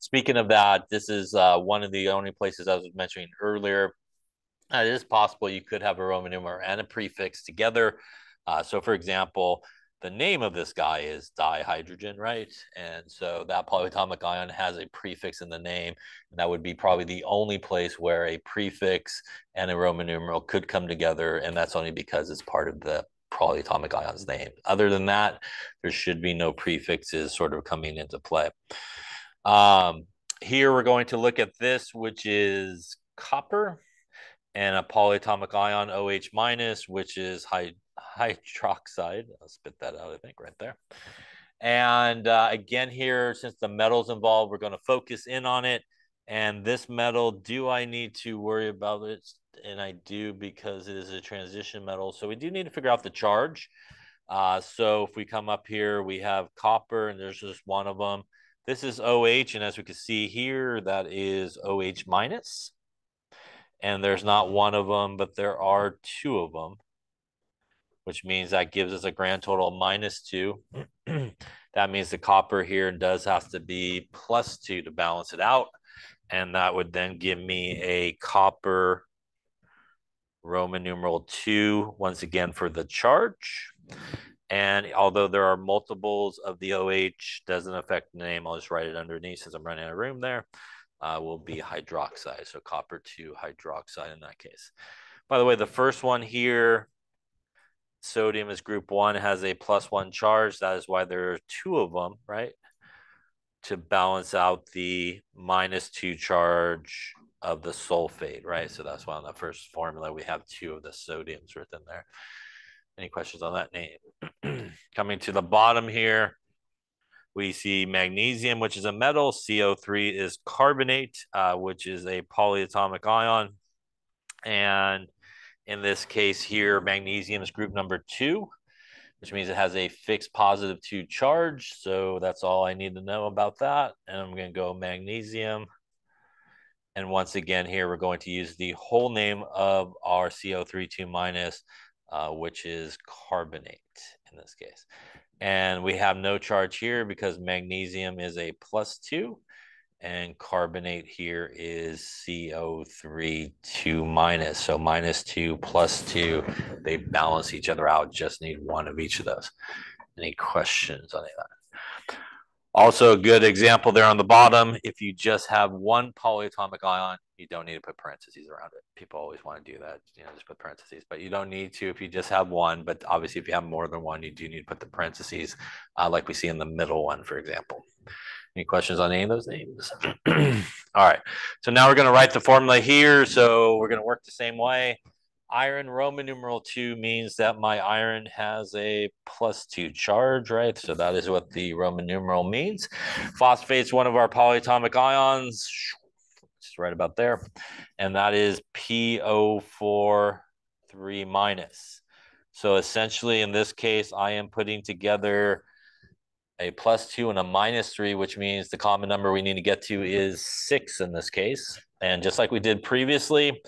Speaking of that, this is uh, one of the only places I was mentioning earlier. Uh, it is possible you could have a Roman numeral and a prefix together. Uh, so, for example, the name of this guy is dihydrogen, right? And so that polyatomic ion has a prefix in the name. And that would be probably the only place where a prefix and a Roman numeral could come together. And that's only because it's part of the polyatomic ion's name. Other than that, there should be no prefixes sort of coming into play. Um, here we're going to look at this, which is copper and a polyatomic ion OH minus, which is high hydroxide. I'll spit that out, I think, right there. And uh, again, here, since the metal's involved, we're going to focus in on it. And this metal, do I need to worry about it? And I do because it is a transition metal. So we do need to figure out the charge. Uh, so if we come up here, we have copper, and there's just one of them. This is OH, and as we can see here, that is OH minus. and there's not one of them, but there are two of them, which means that gives us a grand total of minus two. that means the copper here does have to be plus two to balance it out. And that would then give me a copper Roman numeral two, once again for the charge. And although there are multiples of the OH, doesn't affect the name. I'll just write it underneath since I'm running out of room there. Uh, will be hydroxide. So copper 2 hydroxide in that case. By the way, the first one here, sodium is group 1, has a plus 1 charge. That is why there are two of them, right? To balance out the minus 2 charge of the sulfate, right? So that's why on the first formula we have two of the sodiums written there. Any questions on that name? Coming to the bottom here, we see magnesium, which is a metal. CO3 is carbonate, uh, which is a polyatomic ion. And in this case here, magnesium is group number two, which means it has a fixed positive two charge. So that's all I need to know about that. And I'm going to go magnesium. And once again, here we're going to use the whole name of our CO3 2 minus, uh, which is carbonate in this case. And we have no charge here because magnesium is a plus two and carbonate here is CO3 2 minus. So minus two plus two, they balance each other out. Just need one of each of those. Any questions on that? Also, a good example there on the bottom. If you just have one polyatomic ion, you don't need to put parentheses around it. People always want to do that, you know, just put parentheses, but you don't need to if you just have one. But obviously, if you have more than one, you do need to put the parentheses, uh, like we see in the middle one, for example. Any questions on any of those names? All right. So now we're going to write the formula here. So we're going to work the same way. Iron Roman numeral two means that my iron has a plus two charge, right? So that is what the Roman numeral means. Phosphate's one of our polyatomic ions, just right about there. And that is PO4 3 minus. So essentially in this case, I am putting together a plus two and a minus three, which means the common number we need to get to is six in this case. And just like we did previously,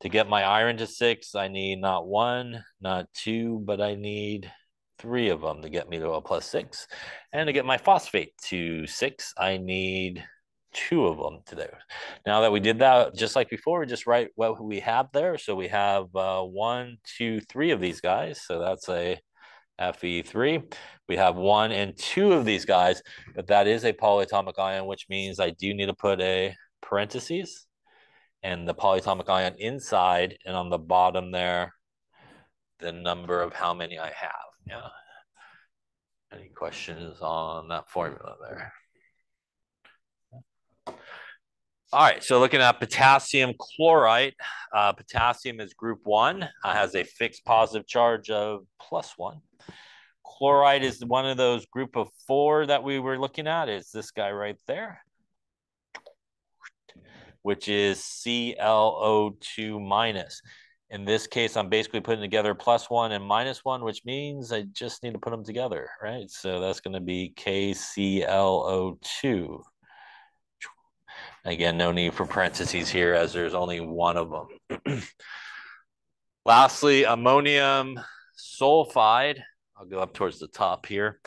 to get my iron to six, I need not one, not two, but I need three of them to get me to a plus six. And to get my phosphate to six, I need two of them to there. Now that we did that, just like before, we just write what we have there. So we have uh, one, two, three of these guys. So that's a Fe3. We have one and two of these guys, but that is a polyatomic ion, which means I do need to put a parentheses and the polyatomic ion inside and on the bottom there, the number of how many I have. Yeah. Any questions on that formula there? All right, so looking at potassium chlorite, uh, potassium is group one, uh, has a fixed positive charge of plus one. Chlorite is one of those group of four that we were looking at. Is this guy right there? which is ClO2 minus. In this case, I'm basically putting together plus one and minus one, which means I just need to put them together, right? So that's going to be KClO2. Again, no need for parentheses here as there's only one of them. Lastly, ammonium sulfide. I'll go up towards the top here.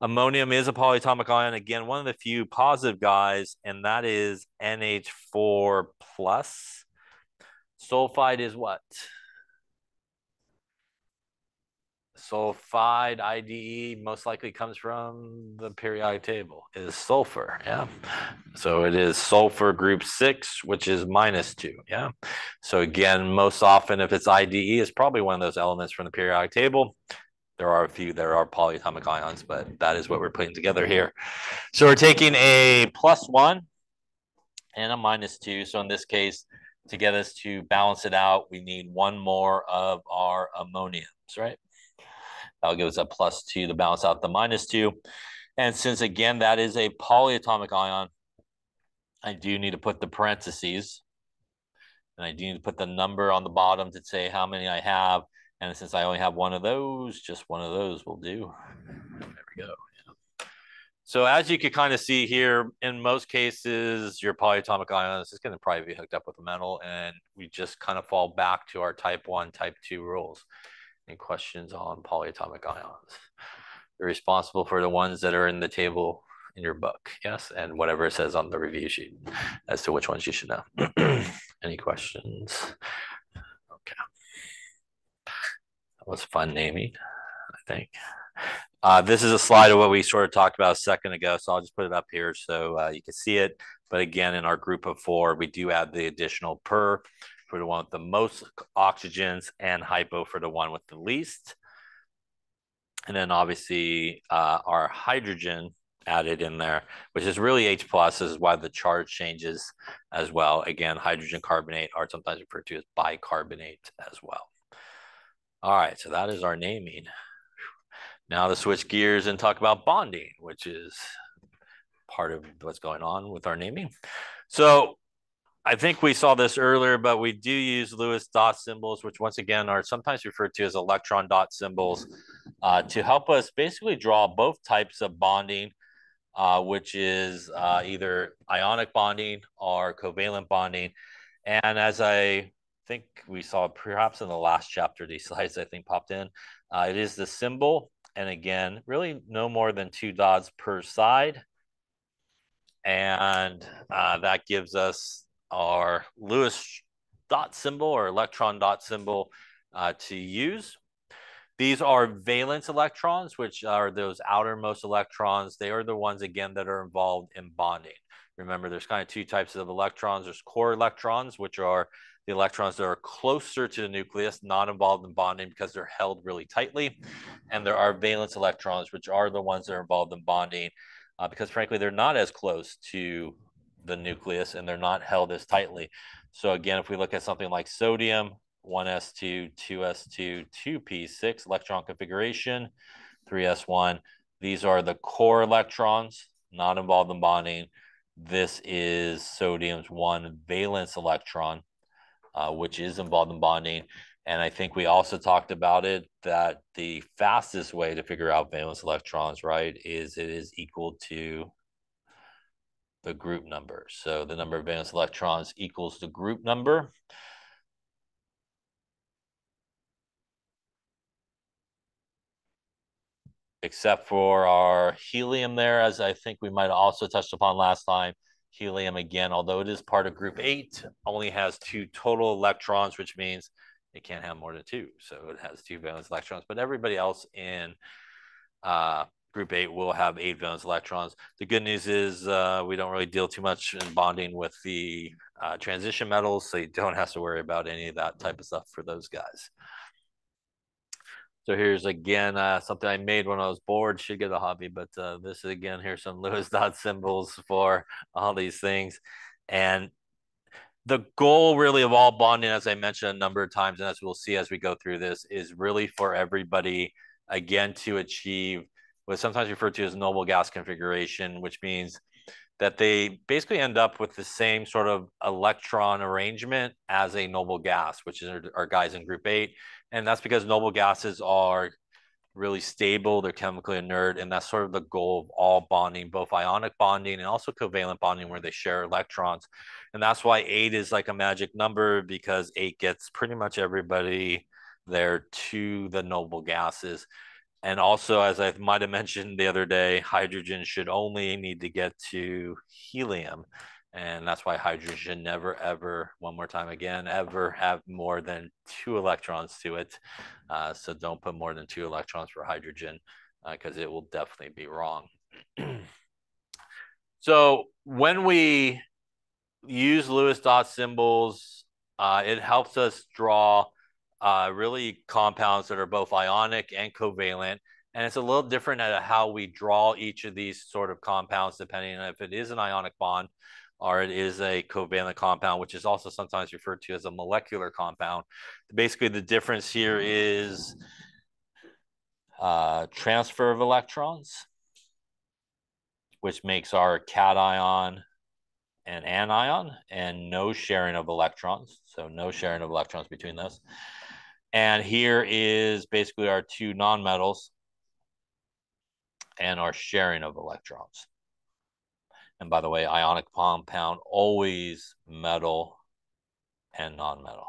Ammonium is a polyatomic ion. Again, one of the few positive guys, and that is NH4 plus. Sulfide is what? Sulfide IDE most likely comes from the periodic table is sulfur. Yeah. So it is sulfur group six, which is minus two. Yeah. So again, most often if it's IDE, it's probably one of those elements from the periodic table. There are a few, there are polyatomic ions, but that is what we're putting together here. So we're taking a plus one and a minus two. So in this case, to get us to balance it out, we need one more of our ammoniums, right? That'll give us a plus two to balance out the minus two. And since again, that is a polyatomic ion, I do need to put the parentheses and I do need to put the number on the bottom to say how many I have. And since I only have one of those, just one of those will do. There we go. So as you can kind of see here, in most cases, your polyatomic ions is going to probably be hooked up with a metal, and we just kind of fall back to our type one, type two rules. Any questions on polyatomic ions? You're responsible for the ones that are in the table in your book, yes, and whatever it says on the review sheet as to which ones you should know. Any questions? Okay. That was fun naming, I think. Uh, this is a slide of what we sort of talked about a second ago, so I'll just put it up here so uh, you can see it. But again, in our group of four, we do add the additional per for the one with the most oxygens and hypo for the one with the least. And then obviously uh, our hydrogen added in there, which is really H plus. This is why the charge changes as well. Again, hydrogen carbonate are sometimes referred to as bicarbonate as well. All right, so that is our naming. Now to switch gears and talk about bonding, which is part of what's going on with our naming. So I think we saw this earlier, but we do use Lewis dot symbols, which once again are sometimes referred to as electron dot symbols, uh, to help us basically draw both types of bonding, uh, which is uh, either ionic bonding or covalent bonding. And as I think we saw perhaps in the last chapter, these slides I think popped in, uh, it is the symbol and again, really no more than two dots per side. And uh, that gives us our Lewis dot symbol or electron dot symbol uh, to use. These are valence electrons, which are those outermost electrons. They are the ones, again, that are involved in bonding. Remember, there's kind of two types of electrons. There's core electrons, which are the electrons that are closer to the nucleus, not involved in bonding because they're held really tightly. And there are valence electrons, which are the ones that are involved in bonding uh, because, frankly, they're not as close to the nucleus and they're not held as tightly. So, again, if we look at something like sodium, 1s2, 2s2, 2p6 electron configuration, 3s1, these are the core electrons not involved in bonding. This is sodium's one valence electron uh, which is involved in bonding. And I think we also talked about it that the fastest way to figure out valence electrons, right, is it is equal to the group number. So the number of valence electrons equals the group number. Except for our helium there, as I think we might also touched upon last time, Helium, again, although it is part of group eight, only has two total electrons, which means it can't have more than two. So it has two valence electrons, but everybody else in uh, group eight will have eight valence electrons. The good news is uh, we don't really deal too much in bonding with the uh, transition metals, so you don't have to worry about any of that type of stuff for those guys. So here's again uh, something I made when I was bored. Should get a hobby, but uh, this is again here's some Lewis dot symbols for all these things, and the goal really of all bonding, as I mentioned a number of times, and as we'll see as we go through this, is really for everybody again to achieve what's sometimes referred to as noble gas configuration, which means that they basically end up with the same sort of electron arrangement as a noble gas, which is our guys in group eight. And that's because noble gases are really stable, they're chemically inert, and that's sort of the goal of all bonding, both ionic bonding and also covalent bonding, where they share electrons. And that's why eight is like a magic number because eight gets pretty much everybody there to the noble gases. And also, as I might have mentioned the other day, hydrogen should only need to get to helium. And that's why hydrogen never, ever, one more time again, ever have more than two electrons to it. Uh, so don't put more than two electrons for hydrogen because uh, it will definitely be wrong. so when we use Lewis dot symbols, uh, it helps us draw uh, really compounds that are both ionic and covalent. And it's a little different at how we draw each of these sort of compounds, depending on if it is an ionic bond or it is a covalent compound, which is also sometimes referred to as a molecular compound. Basically, the difference here is uh, transfer of electrons, which makes our cation and anion, and no sharing of electrons. So no sharing of electrons between those. And here is basically our two nonmetals. and our sharing of electrons. And by the way, ionic compound always metal and non-metal.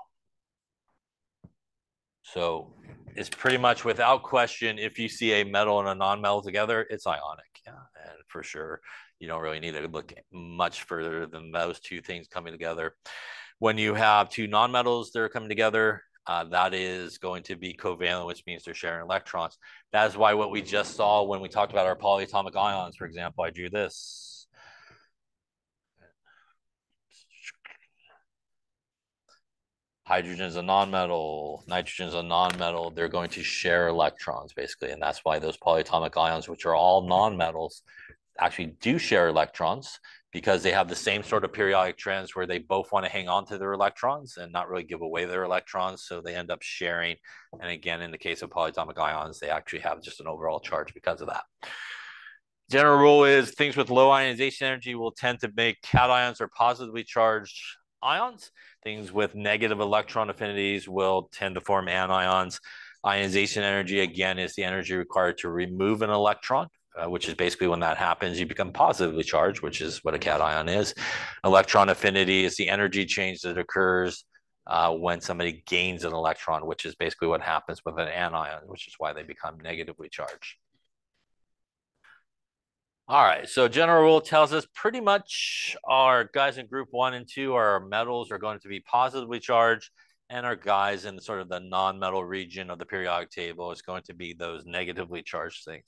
So it's pretty much without question, if you see a metal and a non-metal together, it's ionic. Yeah, and for sure, you don't really need to look much further than those two things coming together. When you have two nonmetals that are coming together, uh, that is going to be covalent, which means they're sharing electrons. That is why what we just saw when we talked about our polyatomic ions, for example, I drew this. Hydrogen is a nonmetal, nitrogen is a nonmetal. They're going to share electrons, basically. And that's why those polyatomic ions, which are all nonmetals, actually do share electrons because they have the same sort of periodic trends where they both want to hang on to their electrons and not really give away their electrons. So they end up sharing. And again, in the case of polyatomic ions, they actually have just an overall charge because of that. General rule is things with low ionization energy will tend to make cations or positively charged ions. Things with negative electron affinities will tend to form anions. Ionization energy, again, is the energy required to remove an electron uh, which is basically when that happens, you become positively charged, which is what a cation is. Electron affinity is the energy change that occurs uh, when somebody gains an electron, which is basically what happens with an anion, which is why they become negatively charged. All right, so general rule tells us pretty much our guys in group one and two, our metals are going to be positively charged, and our guys in sort of the non-metal region of the periodic table is going to be those negatively charged things.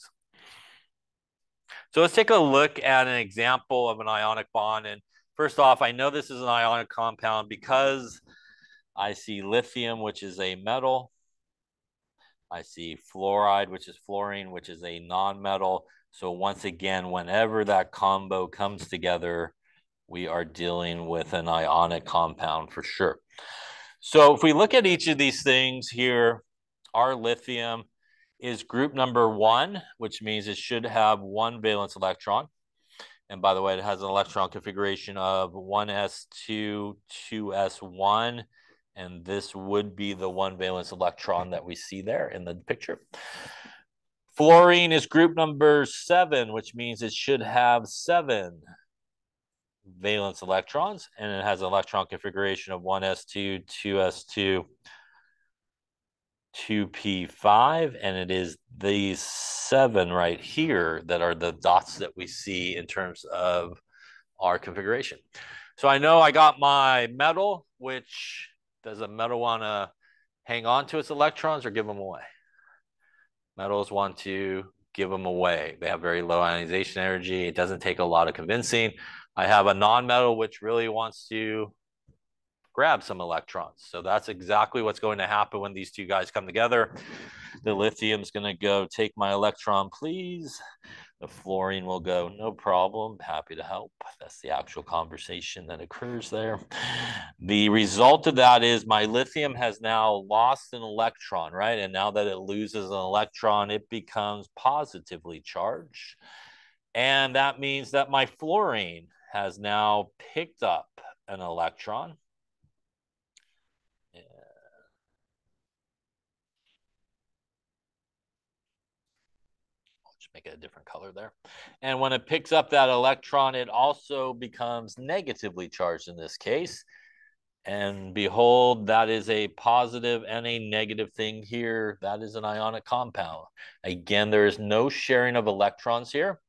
So let's take a look at an example of an ionic bond. And first off, I know this is an ionic compound because I see lithium, which is a metal. I see fluoride, which is fluorine, which is a non-metal. So once again, whenever that combo comes together, we are dealing with an ionic compound for sure. So if we look at each of these things here, our lithium is group number one, which means it should have one valence electron. And by the way, it has an electron configuration of 1s2, 2s1, and this would be the one valence electron that we see there in the picture. Fluorine is group number seven, which means it should have seven valence electrons, and it has an electron configuration of 1s2, 2s2, 2p5 and it is these seven right here that are the dots that we see in terms of our configuration. So i know i got my metal which does a metal want to hang on to its electrons or give them away? Metals want to give them away. They have very low ionization energy. It doesn't take a lot of convincing. I have a non-metal which really wants to grab some electrons. So that's exactly what's going to happen when these two guys come together. The lithium's going to go, take my electron, please. The fluorine will go, no problem, happy to help. That's the actual conversation that occurs there. The result of that is my lithium has now lost an electron, right? And now that it loses an electron, it becomes positively charged. And that means that my fluorine has now picked up an electron it a different color there. And when it picks up that electron, it also becomes negatively charged in this case. And behold, that is a positive and a negative thing here. That is an ionic compound. Again, there is no sharing of electrons here,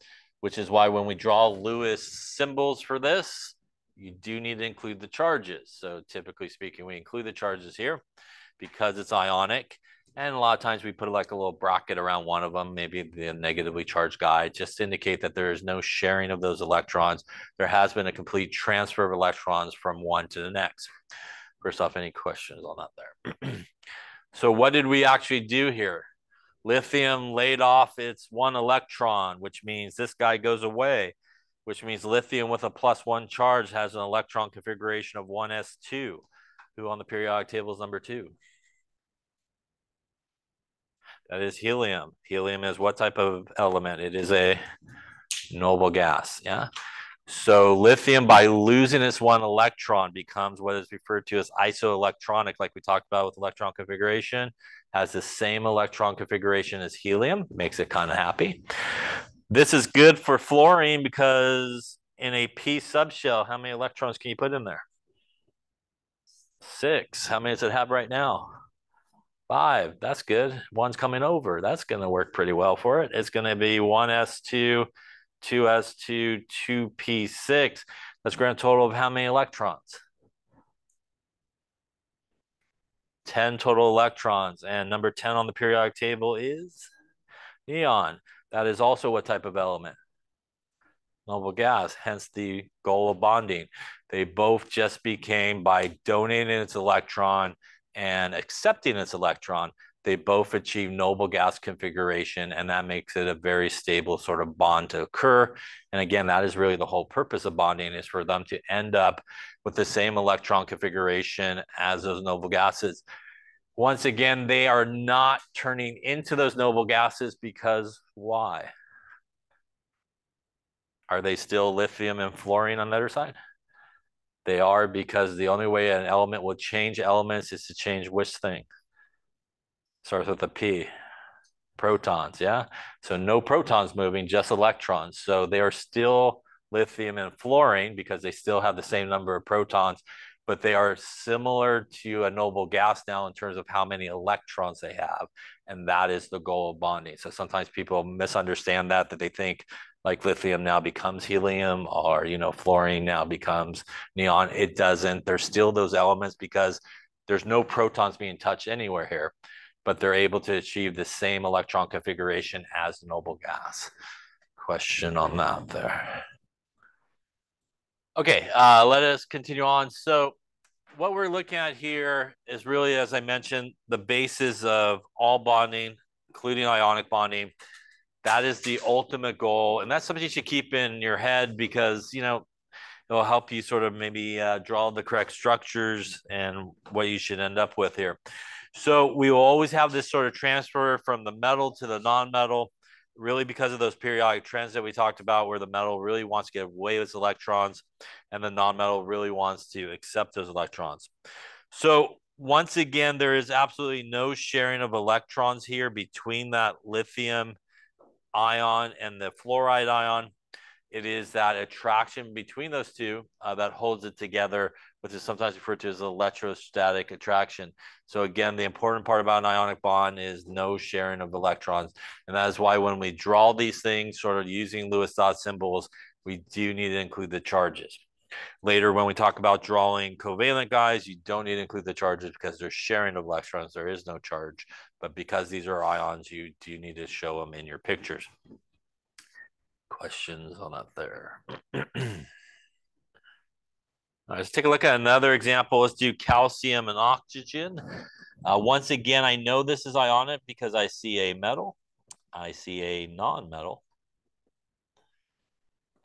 which is why when we draw Lewis symbols for this, you do need to include the charges. So typically speaking, we include the charges here because it's ionic. And a lot of times we put like a little bracket around one of them, maybe the negatively charged guy, just to indicate that there is no sharing of those electrons. There has been a complete transfer of electrons from one to the next. First off, any questions on that there? so what did we actually do here? Lithium laid off its one electron, which means this guy goes away, which means lithium with a plus one charge has an electron configuration of 1s2, who on the periodic table is number two. That is helium. Helium is what type of element? It is a noble gas. Yeah. So lithium, by losing its one electron, becomes what is referred to as isoelectronic, like we talked about with electron configuration, has the same electron configuration as helium, makes it kind of happy. This is good for fluorine because in a p subshell, how many electrons can you put in there? Six. How many does it have right now? Five. That's good. One's coming over. That's going to work pretty well for it. It's going to be 1s2, 2s2, 2p6. That's grand total of how many electrons? 10 total electrons. And number 10 on the periodic table is neon. That is also what type of element? Noble gas, hence the goal of bonding. They both just became, by donating its electron and accepting its electron, they both achieve noble gas configuration, and that makes it a very stable sort of bond to occur. And again, that is really the whole purpose of bonding is for them to end up with the same electron configuration as those noble gases. Once again, they are not turning into those noble gases because why? Are they still lithium and fluorine on the other side? They are because the only way an element will change elements is to change which thing? Starts with a P. Protons, yeah? So no protons moving, just electrons. So they are still lithium and fluorine because they still have the same number of protons, but they are similar to a noble gas now in terms of how many electrons they have. And that is the goal of bonding. So sometimes people misunderstand that, that they think like lithium now becomes helium or, you know, fluorine now becomes neon. It doesn't. There's still those elements because there's no protons being touched anywhere here, but they're able to achieve the same electron configuration as noble gas. Question on that there. Okay, uh, let us continue on. So what we're looking at here is really, as I mentioned, the basis of all bonding, including ionic bonding. That is the ultimate goal. And that's something you should keep in your head because, you know, it'll help you sort of maybe uh, draw the correct structures and what you should end up with here. So we will always have this sort of transfer from the metal to the non-metal really because of those periodic trends that we talked about where the metal really wants to get away with its electrons and the non-metal really wants to accept those electrons. So once again, there is absolutely no sharing of electrons here between that lithium ion and the fluoride ion. It is that attraction between those two uh, that holds it together, which is sometimes referred to as electrostatic attraction. So again, the important part about an ionic bond is no sharing of electrons. And that is why when we draw these things, sort of using Lewis dot symbols, we do need to include the charges. Later, when we talk about drawing covalent guys, you don't need to include the charges because there's sharing of electrons. There is no charge. But because these are ions, you do you need to show them in your pictures. Questions on that there? All right, let's take a look at another example. Let's do calcium and oxygen. Uh, once again, I know this is ionic because I see a metal. I see a non-metal.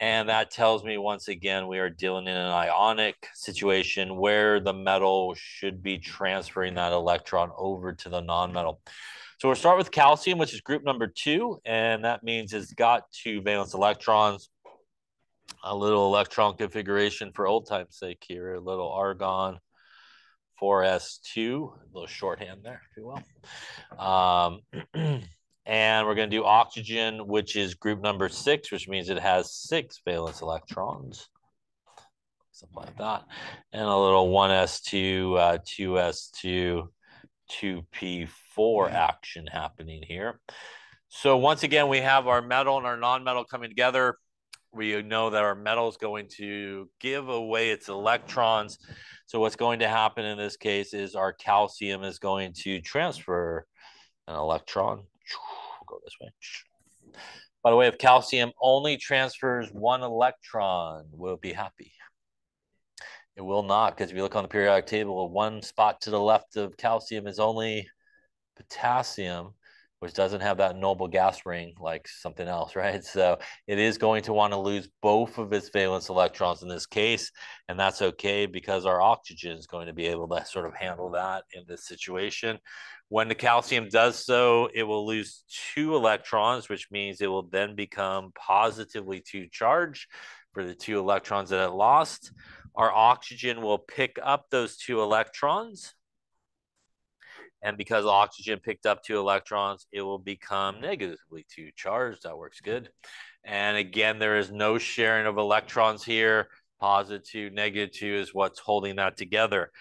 And that tells me once again, we are dealing in an ionic situation where the metal should be transferring that electron over to the non-metal. So we'll start with calcium, which is group number two. And that means it's got two valence electrons, a little electron configuration for old time's sake here, a little argon, 4s2, a little shorthand there, if you will. Um, And we're going to do oxygen, which is group number six, which means it has six valence electrons. Something like that. And a little 1s2, uh, 2s2, 2p4 action happening here. So once again, we have our metal and our non-metal coming together. We know that our metal is going to give away its electrons. So what's going to happen in this case is our calcium is going to transfer an electron go this way. By the way, if calcium only transfers one electron, we'll be happy. It will not, because if you look on the periodic table, one spot to the left of calcium is only potassium, which doesn't have that noble gas ring like something else, right? So it is going to want to lose both of its valence electrons in this case, and that's okay because our oxygen is going to be able to sort of handle that in this situation. When the calcium does so, it will lose two electrons, which means it will then become positively two charged for the two electrons that it lost. Our oxygen will pick up those two electrons. And because oxygen picked up two electrons, it will become negatively two charged. That works good. And again, there is no sharing of electrons here. Positive two, negative two is what's holding that together.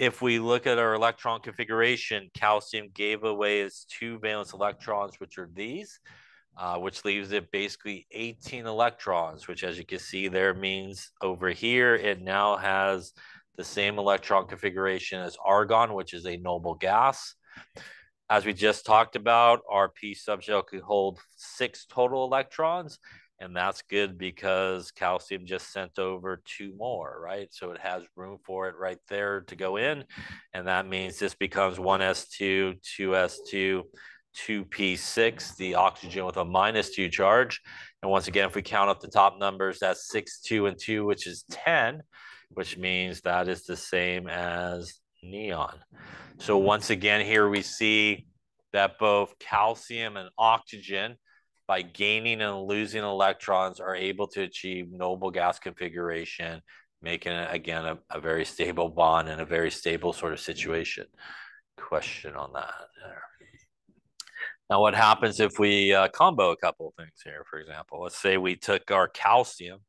If we look at our electron configuration, calcium gave away its two valence electrons, which are these, uh, which leaves it basically 18 electrons, which as you can see there means over here, it now has the same electron configuration as argon, which is a noble gas. As we just talked about, our p subshell could hold six total electrons, and that's good because calcium just sent over two more, right? So it has room for it right there to go in, and that means this becomes 1s2, 2s2, 2p6, the oxygen with a minus 2 charge. And once again, if we count up the top numbers, that's 6, 2, and 2, which is 10, which means that is the same as neon. So once again, here we see that both calcium and oxygen, by gaining and losing electrons, are able to achieve noble gas configuration, making it, again, a, a very stable bond and a very stable sort of situation. Question on that there. Now, what happens if we uh, combo a couple of things here, for example? Let's say we took our calcium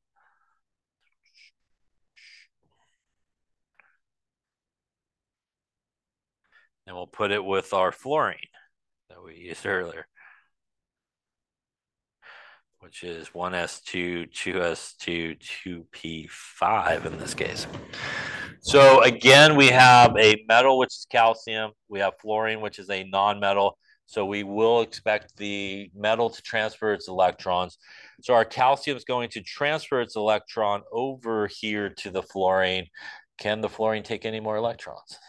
and we'll put it with our fluorine that we used earlier, which is 1s2, 2s2, 2p5 in this case. So again, we have a metal, which is calcium. We have fluorine, which is a non-metal. So we will expect the metal to transfer its electrons. So our calcium is going to transfer its electron over here to the fluorine. Can the fluorine take any more electrons?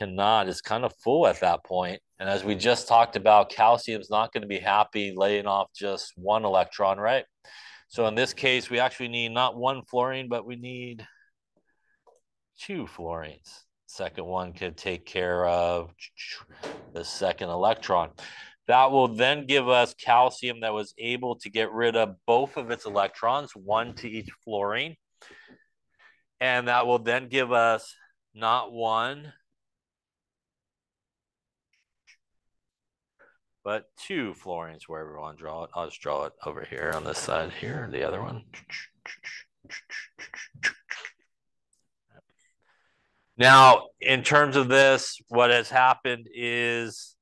Cannot is kind of full at that point. And as we just talked about, calcium is not going to be happy laying off just one electron, right? So in this case, we actually need not one fluorine, but we need two fluorines. Second one could take care of the second electron. That will then give us calcium that was able to get rid of both of its electrons, one to each fluorine. And that will then give us not one, but two fluorines wherever you want to draw it. I'll just draw it over here on this side here, the other one. Now, in terms of this, what has happened is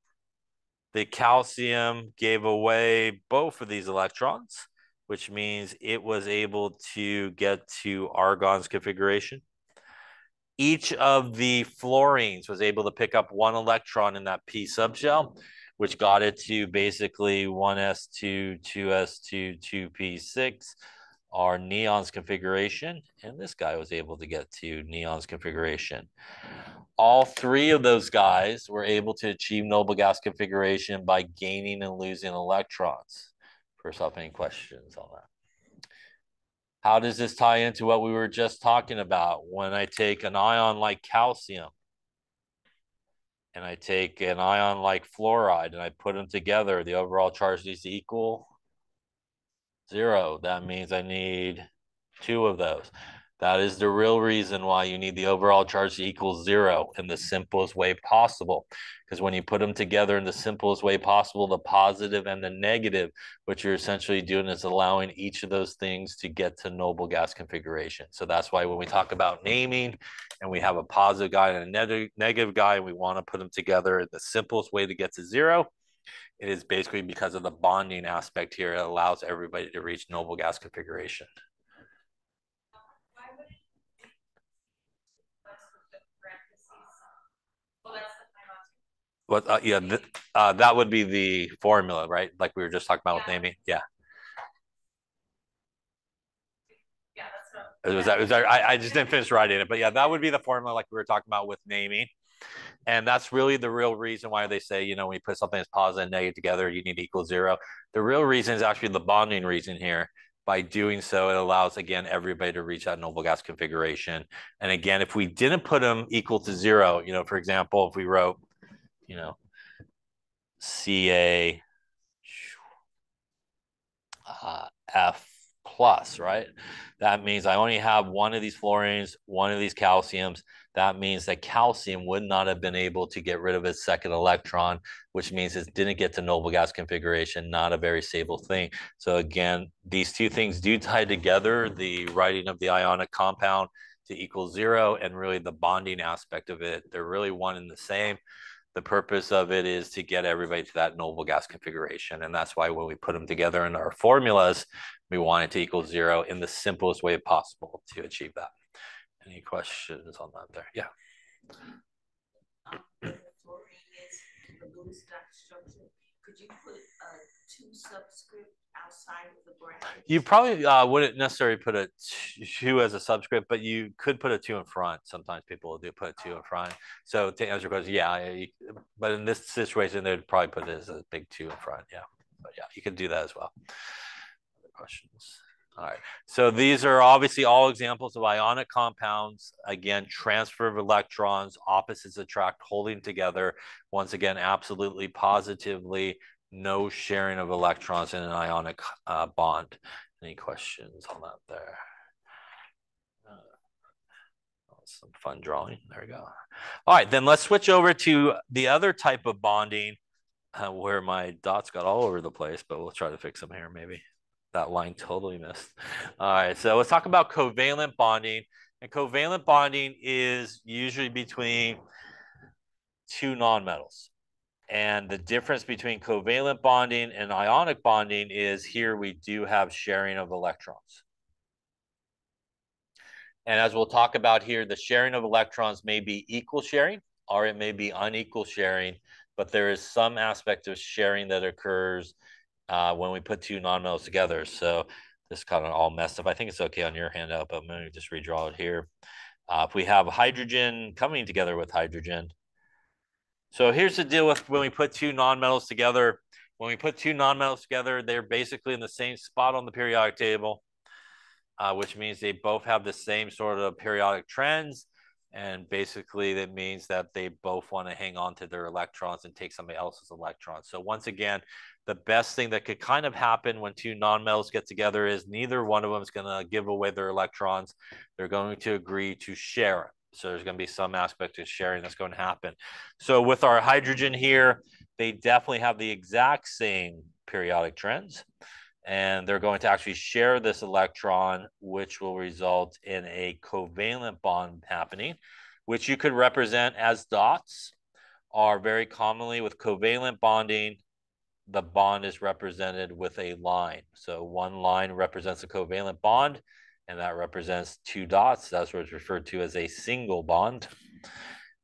the calcium gave away both of these electrons, which means it was able to get to argon's configuration. Each of the fluorines was able to pick up one electron in that p subshell which got it to basically 1s2, 2s2, 2p6, our neon's configuration. And this guy was able to get to neon's configuration. All three of those guys were able to achieve noble gas configuration by gaining and losing electrons. First off, any questions on that? How does this tie into what we were just talking about? When I take an ion like calcium, and I take an ion like fluoride and I put them together, the overall charge needs to equal zero. That means I need two of those. That is the real reason why you need the overall charge to equal zero in the simplest way possible. Because when you put them together in the simplest way possible, the positive and the negative, what you're essentially doing is allowing each of those things to get to noble gas configuration. So that's why when we talk about naming and we have a positive guy and a negative guy, and we want to put them together in the simplest way to get to zero, it is basically because of the bonding aspect here. It allows everybody to reach noble gas configuration. What? Uh, yeah, th uh, that would be the formula, right? Like we were just talking about yeah. with naming. Yeah. Yeah, that's was that, was that, I, I just didn't finish writing it, but yeah, that would be the formula like we were talking about with naming. And that's really the real reason why they say, you know, when you put something that's positive and negative together, you need to equal zero. The real reason is actually the bonding reason here. By doing so, it allows, again, everybody to reach that noble gas configuration. And again, if we didn't put them equal to zero, you know, for example, if we wrote you know, CA uh, F plus, right? That means I only have one of these fluorines, one of these calciums. That means that calcium would not have been able to get rid of its second electron, which means it didn't get to noble gas configuration, not a very stable thing. So again, these two things do tie together, the writing of the ionic compound to equal zero and really the bonding aspect of it. They're really one and the same. The purpose of it is to get everybody to that noble gas configuration. And that's why when we put them together in our formulas, we want it to equal zero in the simplest way possible to achieve that. Any questions on that there? Yeah. Um, Could you put two subscript outside of the? You probably uh, wouldn't necessarily put a two as a subscript, but you could put a two in front. Sometimes people do put a two in front. So to answer your question, yeah, you, but in this situation, they'd probably put it as a big two in front. Yeah, but yeah, you could do that as well. Other questions? All right. So these are obviously all examples of ionic compounds. Again, transfer of electrons, opposites attract, holding together. Once again, absolutely positively no sharing of electrons in an ionic uh, bond. Any questions on that there? Uh, some fun drawing. There we go. All right, then let's switch over to the other type of bonding uh, where my dots got all over the place, but we'll try to fix them here maybe. That line totally missed. All right, so let's talk about covalent bonding. And covalent bonding is usually between two nonmetals. And the difference between covalent bonding and ionic bonding is here we do have sharing of electrons. And as we'll talk about here, the sharing of electrons may be equal sharing or it may be unequal sharing, but there is some aspect of sharing that occurs uh, when we put two nonmetals together. So this kind of all messed up. I think it's okay on your handout, but I'm going to just redraw it here. Uh, if we have hydrogen coming together with hydrogen, so here's the deal with when we put two nonmetals together. When we put two nonmetals together, they're basically in the same spot on the periodic table, uh, which means they both have the same sort of periodic trends. And basically, that means that they both want to hang on to their electrons and take somebody else's electrons. So once again, the best thing that could kind of happen when two nonmetals get together is neither one of them is going to give away their electrons. They're going to agree to share it. So there's going to be some aspect of sharing that's going to happen. So with our hydrogen here, they definitely have the exact same periodic trends. And they're going to actually share this electron, which will result in a covalent bond happening, which you could represent as dots, are very commonly with covalent bonding, the bond is represented with a line. So one line represents a covalent bond, and that represents two dots. That's what's referred to as a single bond.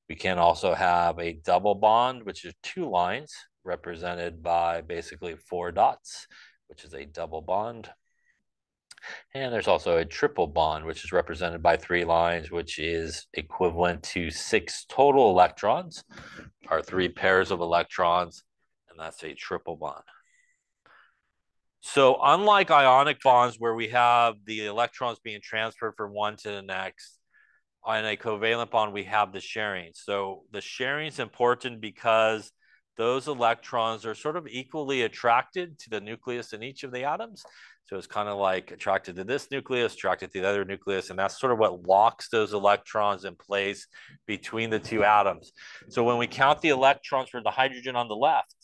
We can also have a double bond, which is two lines represented by basically four dots, which is a double bond. And there's also a triple bond, which is represented by three lines, which is equivalent to six total electrons, or three pairs of electrons, and that's a triple bond. So unlike ionic bonds where we have the electrons being transferred from one to the next, on a covalent bond, we have the sharing. So the sharing is important because those electrons are sort of equally attracted to the nucleus in each of the atoms. So it's kind of like attracted to this nucleus, attracted to the other nucleus, and that's sort of what locks those electrons in place between the two atoms. So when we count the electrons for the hydrogen on the left,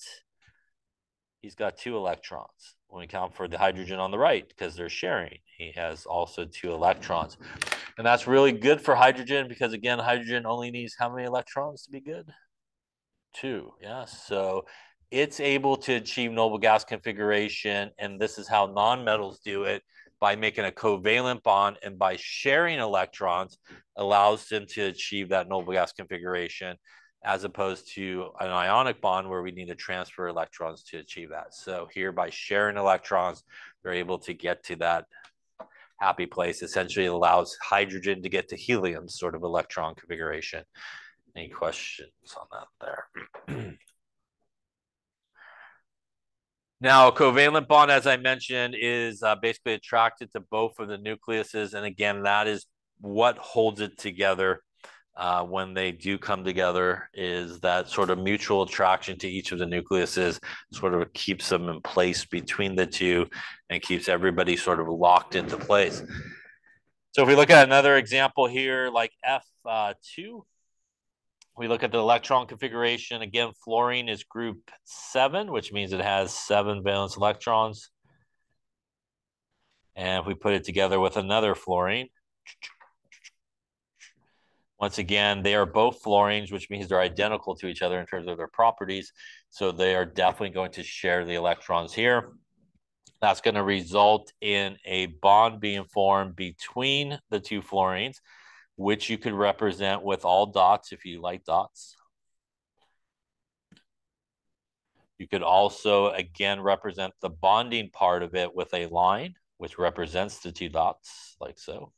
he's got two electrons when we count for the hydrogen on the right because they're sharing. He has also two electrons. And that's really good for hydrogen because, again, hydrogen only needs how many electrons to be good? Two, yeah. So it's able to achieve noble gas configuration. And this is how nonmetals do it by making a covalent bond and by sharing electrons allows them to achieve that noble gas configuration as opposed to an ionic bond where we need to transfer electrons to achieve that. So here by sharing electrons, they're able to get to that happy place. Essentially allows hydrogen to get to helium sort of electron configuration. Any questions on that there? now, covalent bond, as I mentioned, is uh, basically attracted to both of the nucleuses. And again, that is what holds it together uh, when they do come together is that sort of mutual attraction to each of the nucleuses sort of keeps them in place between the two and keeps everybody sort of locked into place. So if we look at another example here, like F2, we look at the electron configuration. Again, fluorine is group seven, which means it has seven valence electrons. And if we put it together with another fluorine, once again, they are both fluorines, which means they're identical to each other in terms of their properties. So they are definitely going to share the electrons here. That's going to result in a bond being formed between the two fluorines, which you could represent with all dots if you like dots. You could also, again, represent the bonding part of it with a line, which represents the two dots, like so.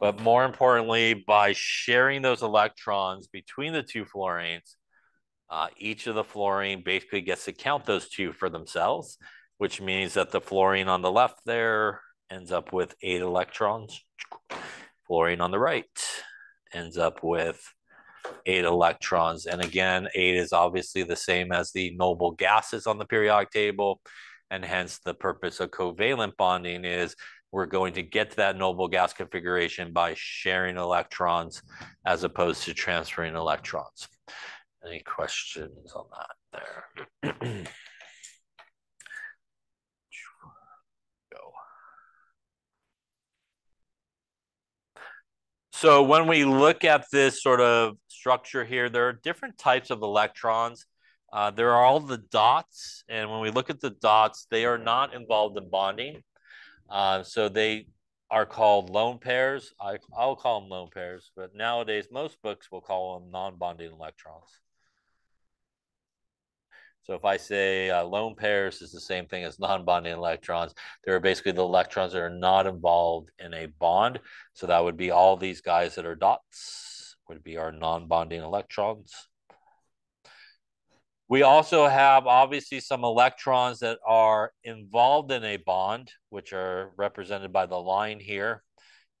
But more importantly, by sharing those electrons between the two fluorines, uh, each of the fluorine basically gets to count those two for themselves, which means that the fluorine on the left there ends up with eight electrons. Fluorine on the right ends up with eight electrons. And again, eight is obviously the same as the noble gases on the periodic table. And hence the purpose of covalent bonding is we're going to get to that noble gas configuration by sharing electrons as opposed to transferring electrons. Any questions on that there? Go. So when we look at this sort of structure here, there are different types of electrons. Uh, there are all the dots, and when we look at the dots, they are not involved in bonding. Uh, so they are called lone pairs. I, I'll call them lone pairs, but nowadays most books will call them non-bonding electrons. So if I say uh, lone pairs is the same thing as non-bonding electrons, they're basically the electrons that are not involved in a bond. So that would be all these guys that are dots would be our non-bonding electrons. We also have obviously some electrons that are involved in a bond, which are represented by the line here.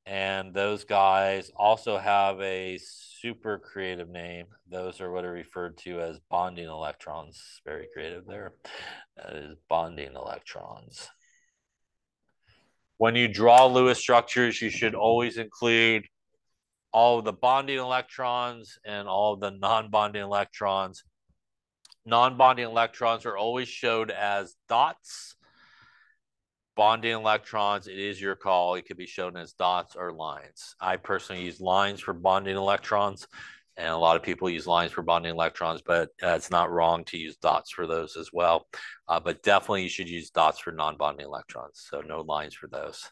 And those guys also have a super creative name. Those are what are referred to as bonding electrons. Very creative there. That is bonding electrons. When you draw Lewis structures, you should always include all of the bonding electrons and all of the non-bonding electrons Non-bonding electrons are always showed as dots. Bonding electrons, it is your call. It could be shown as dots or lines. I personally use lines for bonding electrons, and a lot of people use lines for bonding electrons, but uh, it's not wrong to use dots for those as well. Uh, but definitely you should use dots for non-bonding electrons, so no lines for those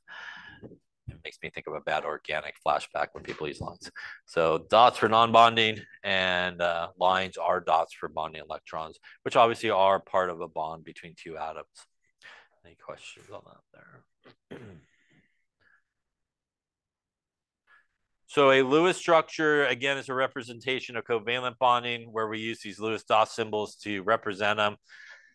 it makes me think of a bad organic flashback when people use lines. So dots for non-bonding and uh, lines are dots for bonding electrons, which obviously are part of a bond between two atoms. Any questions on that there? so a Lewis structure, again, is a representation of covalent bonding where we use these Lewis dot symbols to represent them.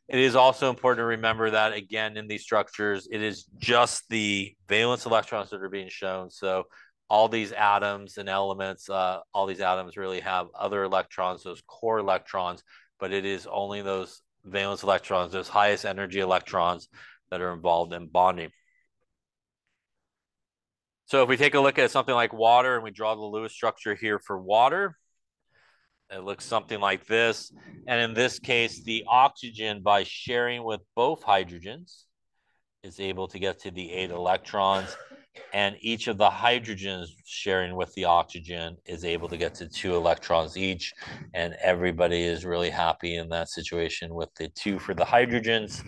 It is also important to remember that again in these structures, it is just the valence electrons that are being shown. So all these atoms and elements, uh, all these atoms really have other electrons, those core electrons, but it is only those valence electrons, those highest energy electrons that are involved in bonding. So if we take a look at something like water and we draw the Lewis structure here for water, it looks something like this. And in this case, the oxygen, by sharing with both hydrogens, is able to get to the eight electrons. And each of the hydrogens sharing with the oxygen is able to get to two electrons each. And everybody is really happy in that situation with the two for the hydrogens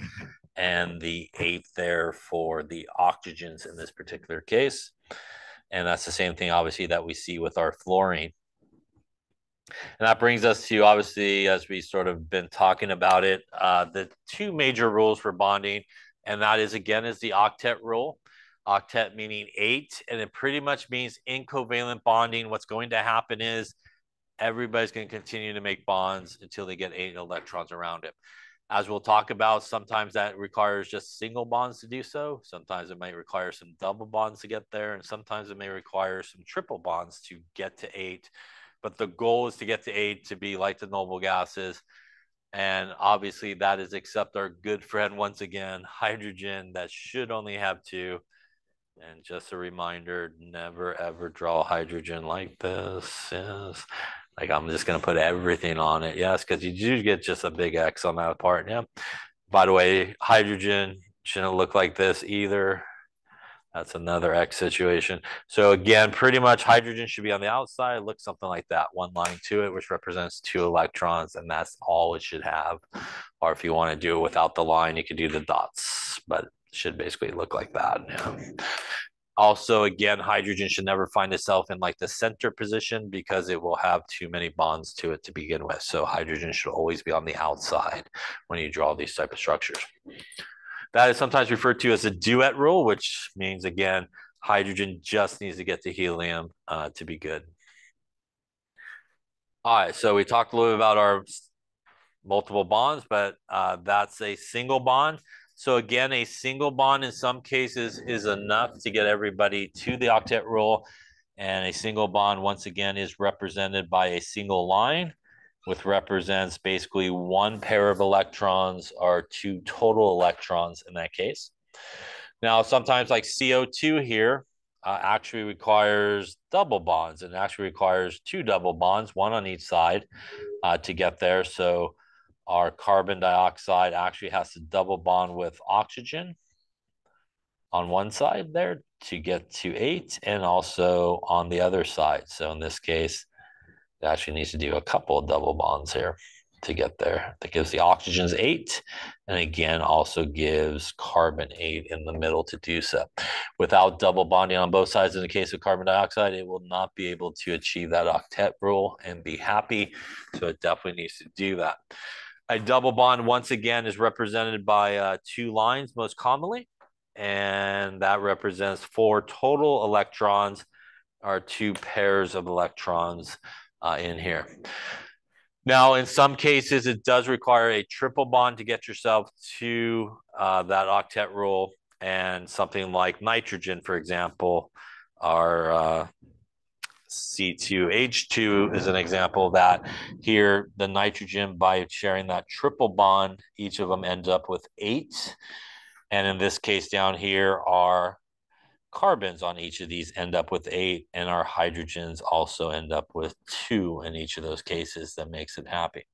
and the eight there for the oxygens in this particular case. And that's the same thing, obviously, that we see with our fluorine. And that brings us to obviously, as we sort of been talking about it, uh, the two major rules for bonding, and that is again is the octet rule. Octet meaning eight, and it pretty much means in covalent bonding. What's going to happen is everybody's going to continue to make bonds until they get eight electrons around it. As we'll talk about, sometimes that requires just single bonds to do so. Sometimes it might require some double bonds to get there, and sometimes it may require some triple bonds to get to eight. But the goal is to get to eight to be like the noble gases. And obviously, that is except our good friend, once again, hydrogen, that should only have two. And just a reminder never ever draw hydrogen like this. Yes. Like I'm just going to put everything on it. Yes, because you do get just a big X on that part. Yeah. By the way, hydrogen shouldn't look like this either. That's another X situation. So again, pretty much hydrogen should be on the outside. Look something like that. One line to it, which represents two electrons, and that's all it should have. Or if you want to do it without the line, you can do the dots, but it should basically look like that. Yeah. Also, again, hydrogen should never find itself in like the center position because it will have too many bonds to it to begin with. So hydrogen should always be on the outside when you draw these type of structures. That is sometimes referred to as a duet rule, which means, again, hydrogen just needs to get to helium uh, to be good. All right, so we talked a little bit about our multiple bonds, but uh, that's a single bond. So again, a single bond in some cases is enough to get everybody to the octet rule. And a single bond, once again, is represented by a single line, which represents basically one pair of electrons or two total electrons in that case. Now, sometimes like CO2 here uh, actually requires double bonds and actually requires two double bonds, one on each side uh, to get there. So our carbon dioxide actually has to double bond with oxygen on one side there to get to eight and also on the other side. So in this case, it actually needs to do a couple of double bonds here to get there. That gives the oxygens eight, and again, also gives carbon eight in the middle to do so. Without double bonding on both sides, in the case of carbon dioxide, it will not be able to achieve that octet rule and be happy. So it definitely needs to do that. A double bond, once again, is represented by uh, two lines most commonly, and that represents four total electrons are two pairs of electrons uh, in here. Now, in some cases, it does require a triple bond to get yourself to uh, that octet rule. And something like nitrogen, for example, are uh, C2H2 is an example of that. Here, the nitrogen, by sharing that triple bond, each of them ends up with eight. And in this case down here, our carbons on each of these end up with eight, and our hydrogens also end up with two in each of those cases. That makes it happy.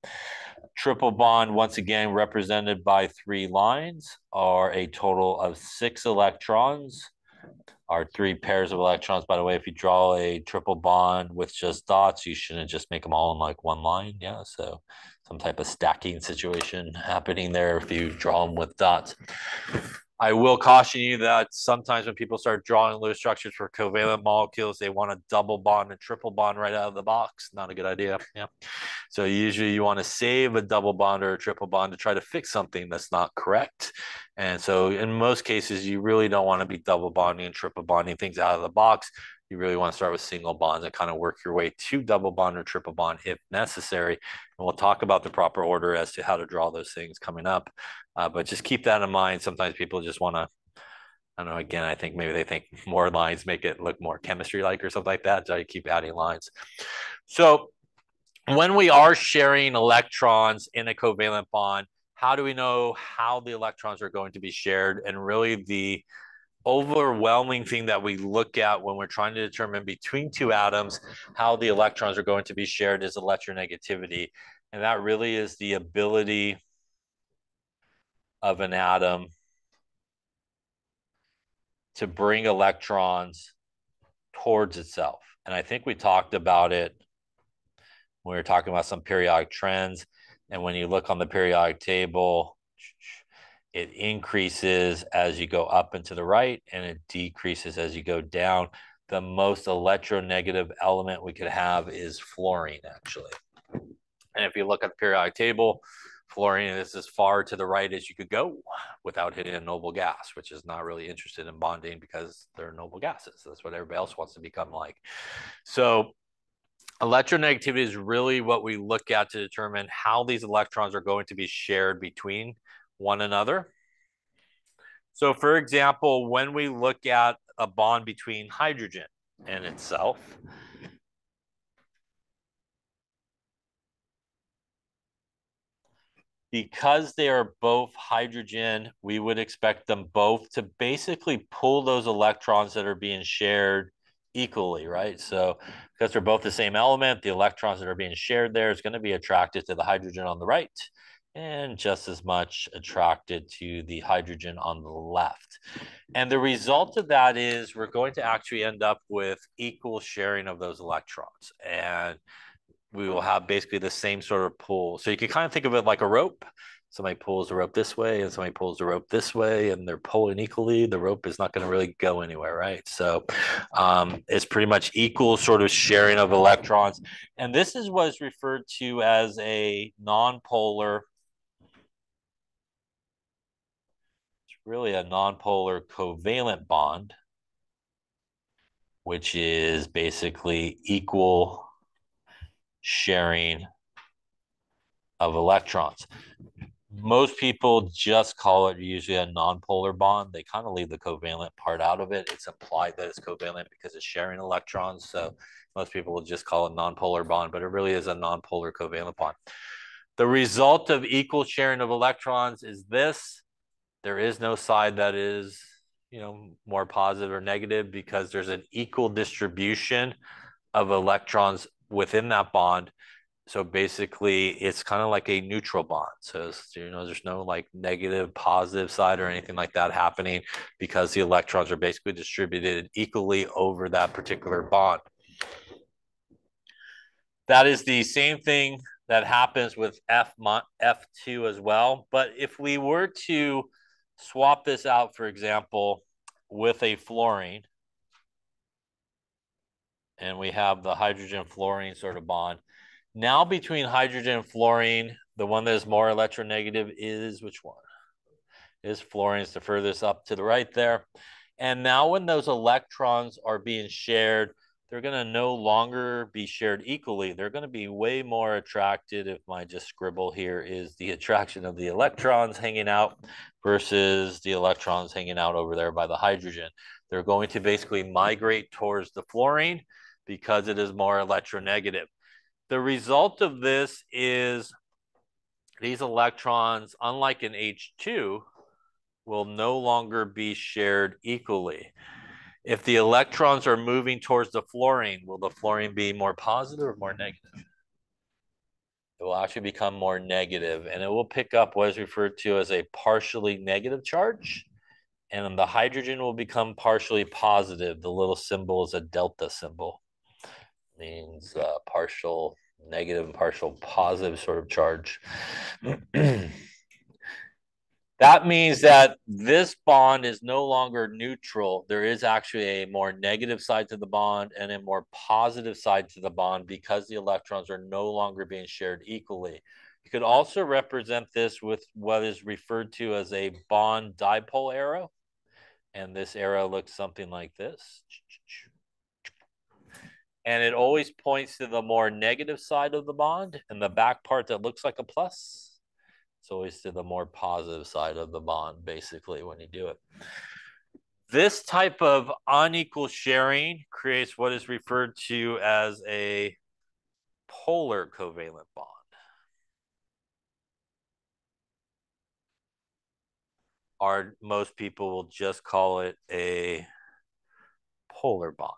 Triple bond, once again, represented by three lines, are a total of six electrons are three pairs of electrons. By the way, if you draw a triple bond with just dots, you shouldn't just make them all in like one line. Yeah, so some type of stacking situation happening there if you draw them with dots. I will caution you that sometimes when people start drawing Lewis structures for covalent molecules, they want a double bond and triple bond right out of the box. Not a good idea. Yeah. So usually you want to save a double bond or a triple bond to try to fix something that's not correct. And so in most cases, you really don't want to be double bonding and triple bonding things out of the box. You really want to start with single bonds and kind of work your way to double bond or triple bond if necessary. And we'll talk about the proper order as to how to draw those things coming up. Uh, but just keep that in mind. Sometimes people just want to, I don't know, again, I think maybe they think more lines make it look more chemistry like or something like that. So you keep adding lines. So when we are sharing electrons in a covalent bond, how do we know how the electrons are going to be shared? And really the overwhelming thing that we look at when we're trying to determine between two atoms how the electrons are going to be shared is electronegativity. And that really is the ability of an atom to bring electrons towards itself. And I think we talked about it when we were talking about some periodic trends. And when you look on the periodic table, it increases as you go up and to the right, and it decreases as you go down. The most electronegative element we could have is fluorine, actually. And if you look at the periodic table, fluorine is as far to the right as you could go without hitting a noble gas, which is not really interested in bonding because they're noble gases. That's what everybody else wants to become like. So Electronegativity is really what we look at to determine how these electrons are going to be shared between one another. So for example, when we look at a bond between hydrogen and itself, because they are both hydrogen, we would expect them both to basically pull those electrons that are being shared equally, right? So because they're both the same element, the electrons that are being shared there is going to be attracted to the hydrogen on the right and just as much attracted to the hydrogen on the left. And the result of that is we're going to actually end up with equal sharing of those electrons. And we will have basically the same sort of pull. So you can kind of think of it like a rope. Somebody pulls the rope this way and somebody pulls the rope this way and they're pulling equally. The rope is not going to really go anywhere, right? So um, it's pretty much equal sort of sharing of electrons. And this is what is referred to as a nonpolar. It's really a nonpolar covalent bond, which is basically equal sharing of electrons. Most people just call it usually a nonpolar bond. They kind of leave the covalent part out of it. It's implied that it's covalent because it's sharing electrons. So most people will just call it nonpolar bond, but it really is a nonpolar covalent bond. The result of equal sharing of electrons is this. There is no side that is, you know, more positive or negative because there's an equal distribution of electrons within that bond. So basically, it's kind of like a neutral bond. So, you know, there's no like negative, positive side or anything like that happening because the electrons are basically distributed equally over that particular bond. That is the same thing that happens with F F2 as well. But if we were to swap this out, for example, with a fluorine, and we have the hydrogen fluorine sort of bond. Now between hydrogen and fluorine, the one that is more electronegative is which one? Is fluorine is the furthest up to the right there. And now when those electrons are being shared, they're going to no longer be shared equally. They're going to be way more attracted if my just scribble here is the attraction of the electrons hanging out versus the electrons hanging out over there by the hydrogen. They're going to basically migrate towards the fluorine because it is more electronegative. The result of this is these electrons, unlike in H2, will no longer be shared equally. If the electrons are moving towards the fluorine, will the fluorine be more positive or more negative? It will actually become more negative, and it will pick up what is referred to as a partially negative charge. And the hydrogen will become partially positive. The little symbol is a delta symbol means uh, partial negative and partial positive sort of charge. that means that this bond is no longer neutral. There is actually a more negative side to the bond and a more positive side to the bond because the electrons are no longer being shared equally. You could also represent this with what is referred to as a bond dipole arrow. And this arrow looks something like this and it always points to the more negative side of the bond and the back part that looks like a plus it's always to the more positive side of the bond basically when you do it. This type of unequal sharing creates what is referred to as a polar covalent bond. Or most people will just call it a polar bond.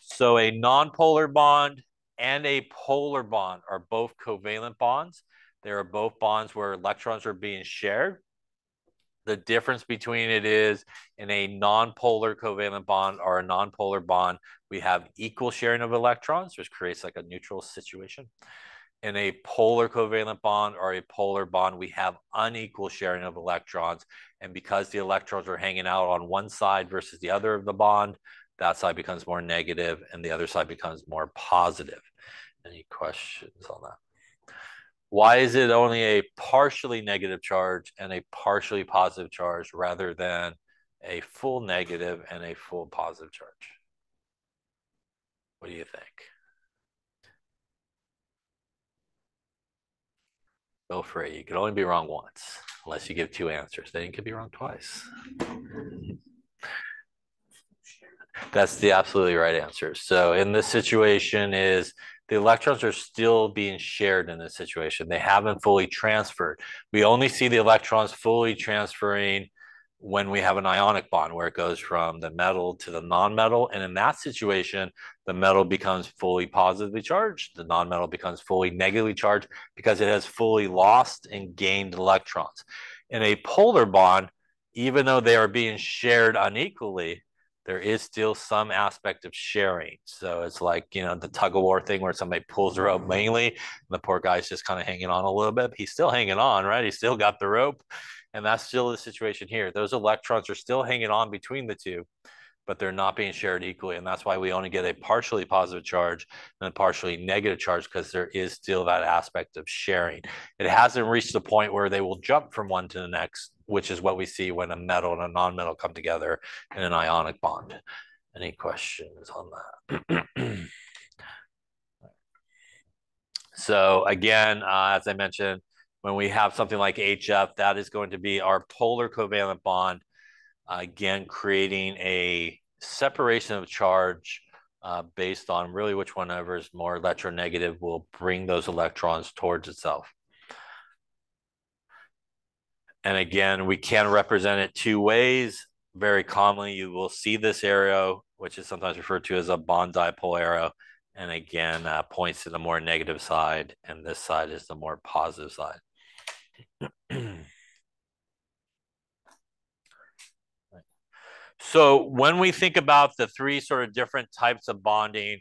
So a nonpolar bond and a polar bond are both covalent bonds. They are both bonds where electrons are being shared. The difference between it is in a nonpolar covalent bond or a nonpolar bond, we have equal sharing of electrons, which creates like a neutral situation. In a polar covalent bond or a polar bond, we have unequal sharing of electrons. And because the electrons are hanging out on one side versus the other of the bond, that side becomes more negative and the other side becomes more positive. Any questions on that? Why is it only a partially negative charge and a partially positive charge rather than a full negative and a full positive charge? What do you think? For it. You can only be wrong once, unless you give two answers. Then you could be wrong twice. That's the absolutely right answer. So in this situation is the electrons are still being shared in this situation. They haven't fully transferred. We only see the electrons fully transferring when we have an ionic bond where it goes from the metal to the non-metal. And in that situation, the metal becomes fully positively charged. The non-metal becomes fully negatively charged because it has fully lost and gained electrons. In a polar bond, even though they are being shared unequally, there is still some aspect of sharing. So it's like, you know, the tug of war thing where somebody pulls the rope mm-hmm. mainly, and the poor guy's just kind of hanging on a little bit. He's still hanging on, right? He's still got the rope. And that's still the situation here. Those electrons are still hanging on between the two, but they're not being shared equally. And that's why we only get a partially positive charge and a partially negative charge because there is still that aspect of sharing. It hasn't reached the point where they will jump from one to the next which is what we see when a metal and a non-metal come together in an ionic bond. Any questions on that? so again, uh, as I mentioned, when we have something like HF, that is going to be our polar covalent bond, again, creating a separation of charge uh, based on really which one ever is more electronegative will bring those electrons towards itself. And again, we can represent it two ways. Very commonly, you will see this arrow, which is sometimes referred to as a bond dipole arrow. And again, uh, points to the more negative side, and this side is the more positive side. so when we think about the three sort of different types of bonding,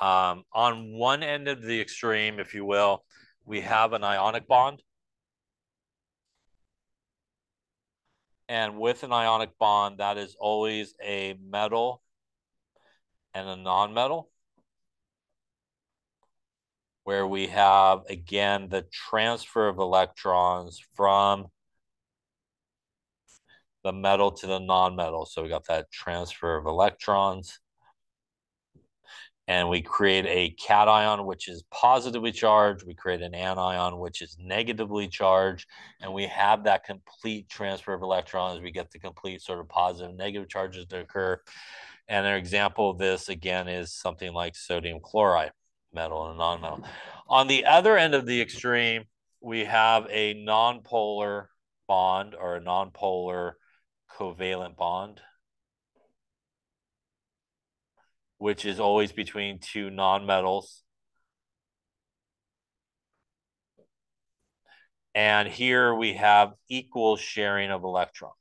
um, on one end of the extreme, if you will, we have an ionic bond. And with an ionic bond, that is always a metal and a non-metal. Where we have, again, the transfer of electrons from the metal to the non-metal. So we got that transfer of electrons and we create a cation, which is positively charged. We create an anion, which is negatively charged. And we have that complete transfer of electrons. We get the complete sort of positive negative charges to occur. And an example of this, again, is something like sodium chloride, metal and non-metal. On the other end of the extreme, we have a nonpolar bond or a nonpolar covalent bond which is always between two nonmetals. And here we have equal sharing of electrons.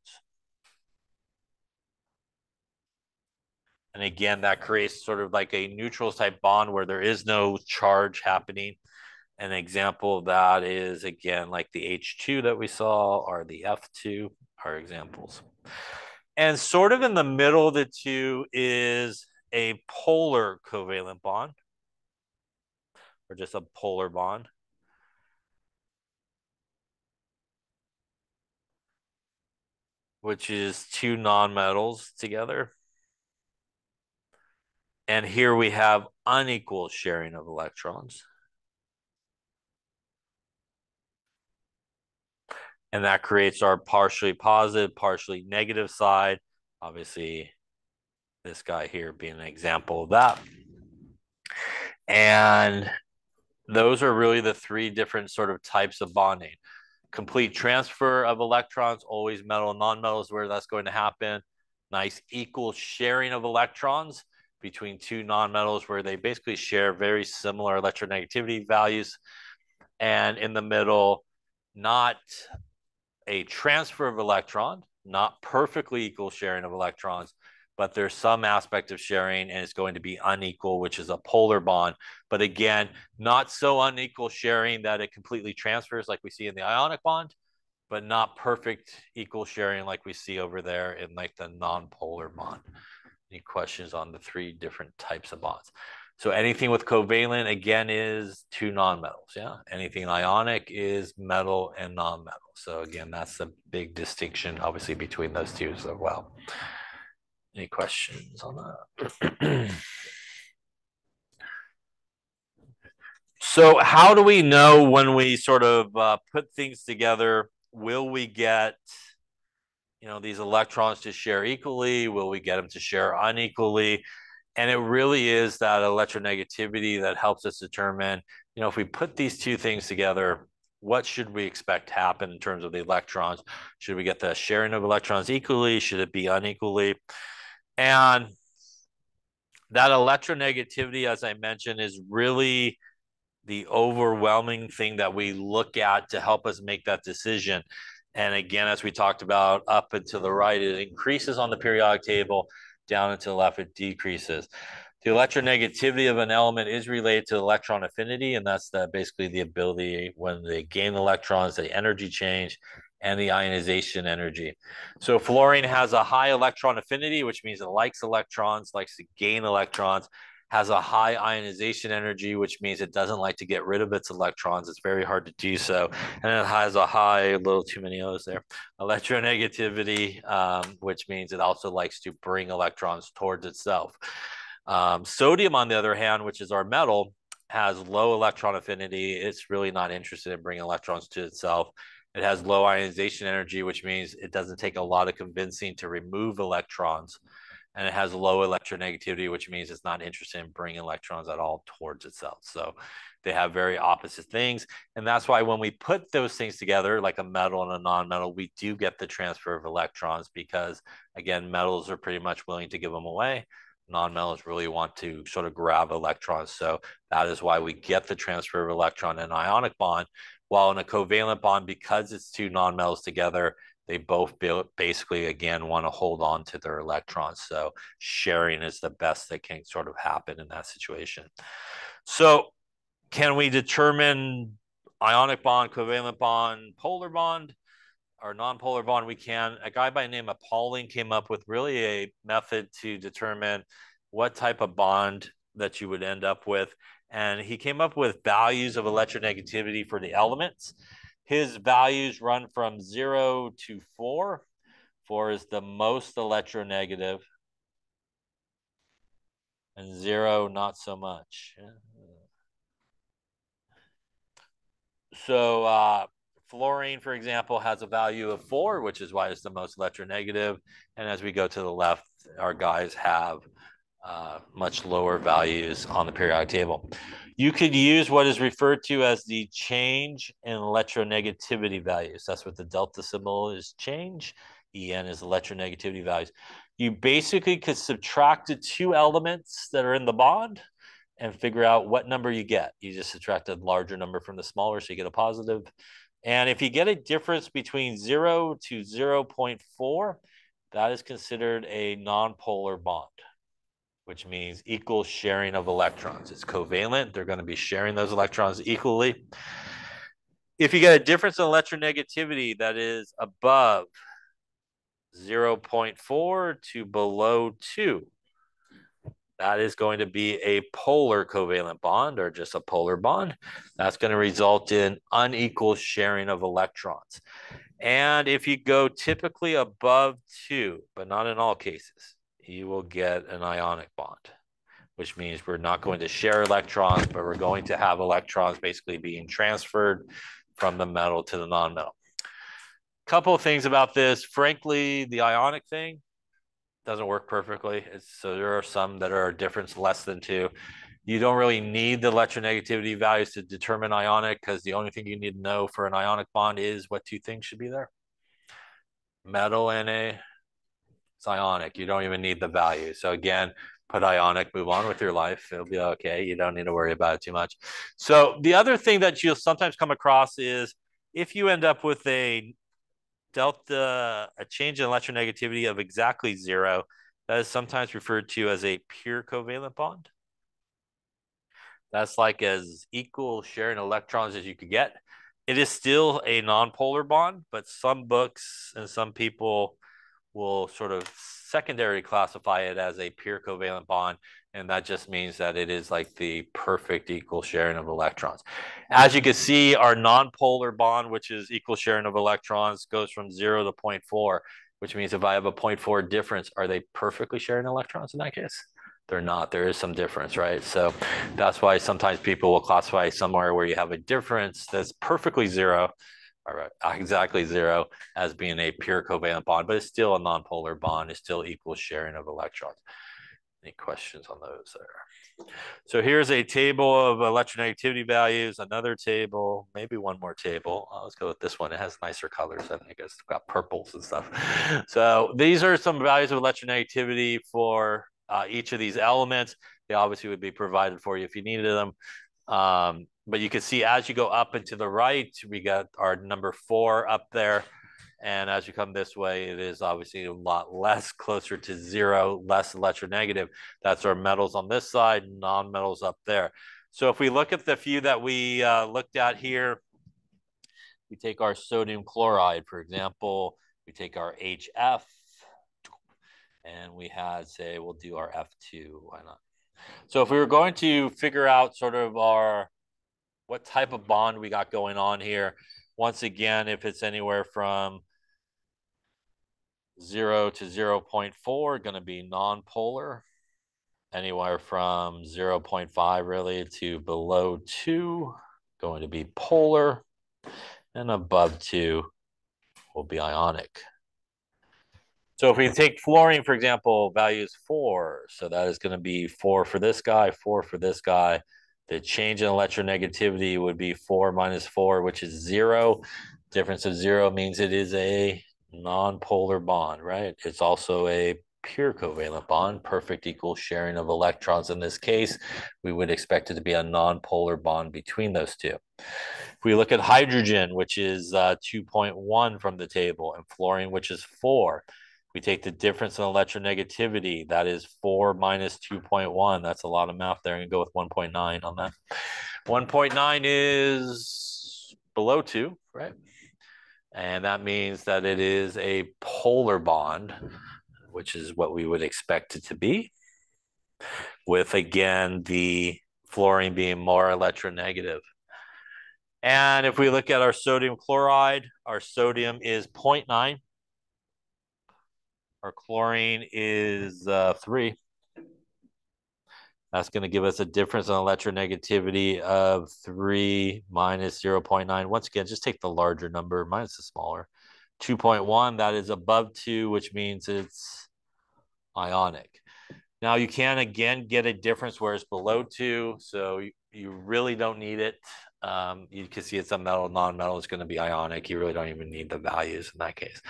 And again, that creates sort of like a neutral type bond where there is no charge happening. An example of that is, again, like the H2 that we saw or the F2 are examples. And sort of in the middle of the two is a polar covalent bond or just a polar bond. which is two nonmetals together. And here we have unequal sharing of electrons. And that creates our partially positive, partially negative side. Obviously, this guy here being an example of that. And those are really the three different sort of types of bonding. Complete transfer of electrons, always metal and non-metals where that's going to happen. Nice equal sharing of electrons between two non-metals where they basically share very similar electronegativity values. And in the middle, not a transfer of electron, not perfectly equal sharing of electrons, but there's some aspect of sharing and it's going to be unequal, which is a polar bond. But again, not so unequal sharing that it completely transfers like we see in the ionic bond, but not perfect equal sharing like we see over there in like the non-polar bond. Any questions on the three different types of bonds? So anything with covalent again is two nonmetals. Yeah. Anything ionic is metal and non-metal. So again, that's the big distinction, obviously, between those two as well. Any questions on that? So, how do we know when we sort of uh, put things together? Will we get, you know, these electrons to share equally? Will we get them to share unequally? And it really is that electronegativity that helps us determine, you know, if we put these two things together, what should we expect to happen in terms of the electrons? Should we get the sharing of electrons equally? Should it be unequally? And that electronegativity, as I mentioned, is really the overwhelming thing that we look at to help us make that decision. And again, as we talked about, up and to the right, it increases on the periodic table, down the left, it decreases. The electronegativity of an element is related to electron affinity, and that's the, basically the ability when they gain electrons, the energy change, and the ionization energy. So fluorine has a high electron affinity, which means it likes electrons, likes to gain electrons, has a high ionization energy, which means it doesn't like to get rid of its electrons. It's very hard to do so. And it has a high, a little too many O's there, electronegativity, um, which means it also likes to bring electrons towards itself. Um, sodium, on the other hand, which is our metal, has low electron affinity. It's really not interested in bringing electrons to itself. It has low ionization energy, which means it doesn't take a lot of convincing to remove electrons. And it has low electronegativity, which means it's not interested in bringing electrons at all towards itself. So they have very opposite things. And that's why when we put those things together, like a metal and a non metal, we do get the transfer of electrons because, again, metals are pretty much willing to give them away non-metals really want to sort of grab electrons. So that is why we get the transfer of electron in ionic bond. While in a covalent bond, because it's two non-metals together, they both basically again want to hold on to their electrons. So sharing is the best that can sort of happen in that situation. So can we determine ionic bond, covalent bond, polar bond? our nonpolar bond, we can. A guy by the name of Pauling came up with really a method to determine what type of bond that you would end up with. And he came up with values of electronegativity for the elements. His values run from zero to four. Four is the most electronegative, and zero, not so much. So, uh, Fluorine, for example, has a value of four, which is why it's the most electronegative. And as we go to the left, our guys have uh, much lower values on the periodic table. You could use what is referred to as the change in electronegativity values. That's what the delta symbol is change. En is electronegativity values. You basically could subtract the two elements that are in the bond and figure out what number you get. You just subtract a larger number from the smaller, so you get a positive. And if you get a difference between 0 to 0.4, that is considered a nonpolar bond, which means equal sharing of electrons. It's covalent. They're going to be sharing those electrons equally. If you get a difference in electronegativity that is above 0.4 to below 2, that is going to be a polar covalent bond or just a polar bond. That's going to result in unequal sharing of electrons. And if you go typically above two, but not in all cases, you will get an ionic bond, which means we're not mm-hmm. going to share electrons, but we're going to have electrons basically being transferred from the metal to the non-metal. Couple of things about this. Frankly, the ionic thing, doesn't work perfectly. It's, so there are some that are a difference less than two. You don't really need the electronegativity values to determine ionic because the only thing you need to know for an ionic bond is what two things should be there. Metal and a it's ionic. You don't even need the value. So again, put ionic, move on with your life. It'll be okay. You don't need to worry about it too much. So the other thing that you'll sometimes come across is if you end up with a delta, a change in electronegativity of exactly zero, that is sometimes referred to as a pure covalent bond. That's like as equal sharing electrons as you could get. It is still a nonpolar bond, but some books and some people will sort of secondary classify it as a pure covalent bond and that just means that it is like the perfect equal sharing of electrons. As you can see, our nonpolar bond, which is equal sharing of electrons, goes from zero to 0.4, which means if I have a 0.4 difference, are they perfectly sharing electrons in that case? they're not. There is some difference, right? So that's why sometimes people will classify somewhere where you have a difference that's perfectly zero, or exactly zero, as being a pure covalent bond, but it's still a nonpolar bond. It's still equal sharing of electrons. Any questions on those there? So here's a table of electronegativity values, another table, maybe one more table. Uh, let's go with this one. It has nicer colors. I think it's got purples and stuff. So these are some values of electronegativity for uh, each of these elements. They obviously would be provided for you if you needed them. Um, but you can see as you go up and to the right, we got our number four up there. And as you come this way, it is obviously a lot less closer to zero, less electronegative. That's our metals on this side, non-metals up there. So if we look at the few that we uh, looked at here, we take our sodium chloride, for example, we take our HF, and we had, say, we'll do our F2, why not? So if we were going to figure out sort of our, what type of bond we got going on here, once again, if it's anywhere from 0 to 0 0.4, going to be nonpolar. Anywhere from 0 0.5 really to below 2, going to be polar. And above 2 will be ionic. So if we take fluorine, for example, value is 4. So that is going to be 4 for this guy, 4 for this guy. The change in electronegativity would be 4 minus 4, which is 0. Difference of 0 means it is a non-polar bond, right? It's also a pure covalent bond, perfect equal sharing of electrons. In this case, we would expect it to be a non-polar bond between those two. If we look at hydrogen, which is uh, 2.1 from the table, and fluorine, which is 4, we take the difference in electronegativity. That is 4 minus 2.1. That's a lot of math there. And go with 1.9 on that. 1.9 is below 2, right? And that means that it is a polar bond, which is what we would expect it to be, with again the fluorine being more electronegative. And if we look at our sodium chloride, our sodium is 0.9. Our chlorine is uh, 3. That's going to give us a difference in electronegativity of 3 minus 0 0.9. Once again, just take the larger number minus the smaller. 2.1, that is above 2, which means it's ionic. Now, you can, again, get a difference where it's below 2, so you, you really don't need it. Um, you can see it's a metal, non-metal It's going to be ionic. You really don't even need the values in that case.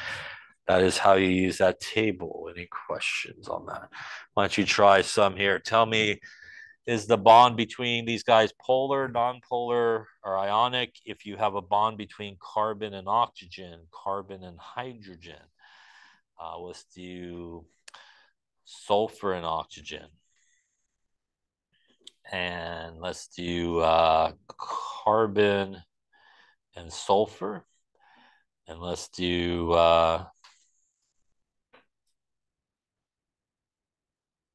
That is how you use that table. Any questions on that? Why don't you try some here? Tell me, is the bond between these guys polar, nonpolar, or ionic? If you have a bond between carbon and oxygen, carbon and hydrogen, uh, let's do sulfur and oxygen. And let's do uh, carbon and sulfur. And let's do uh,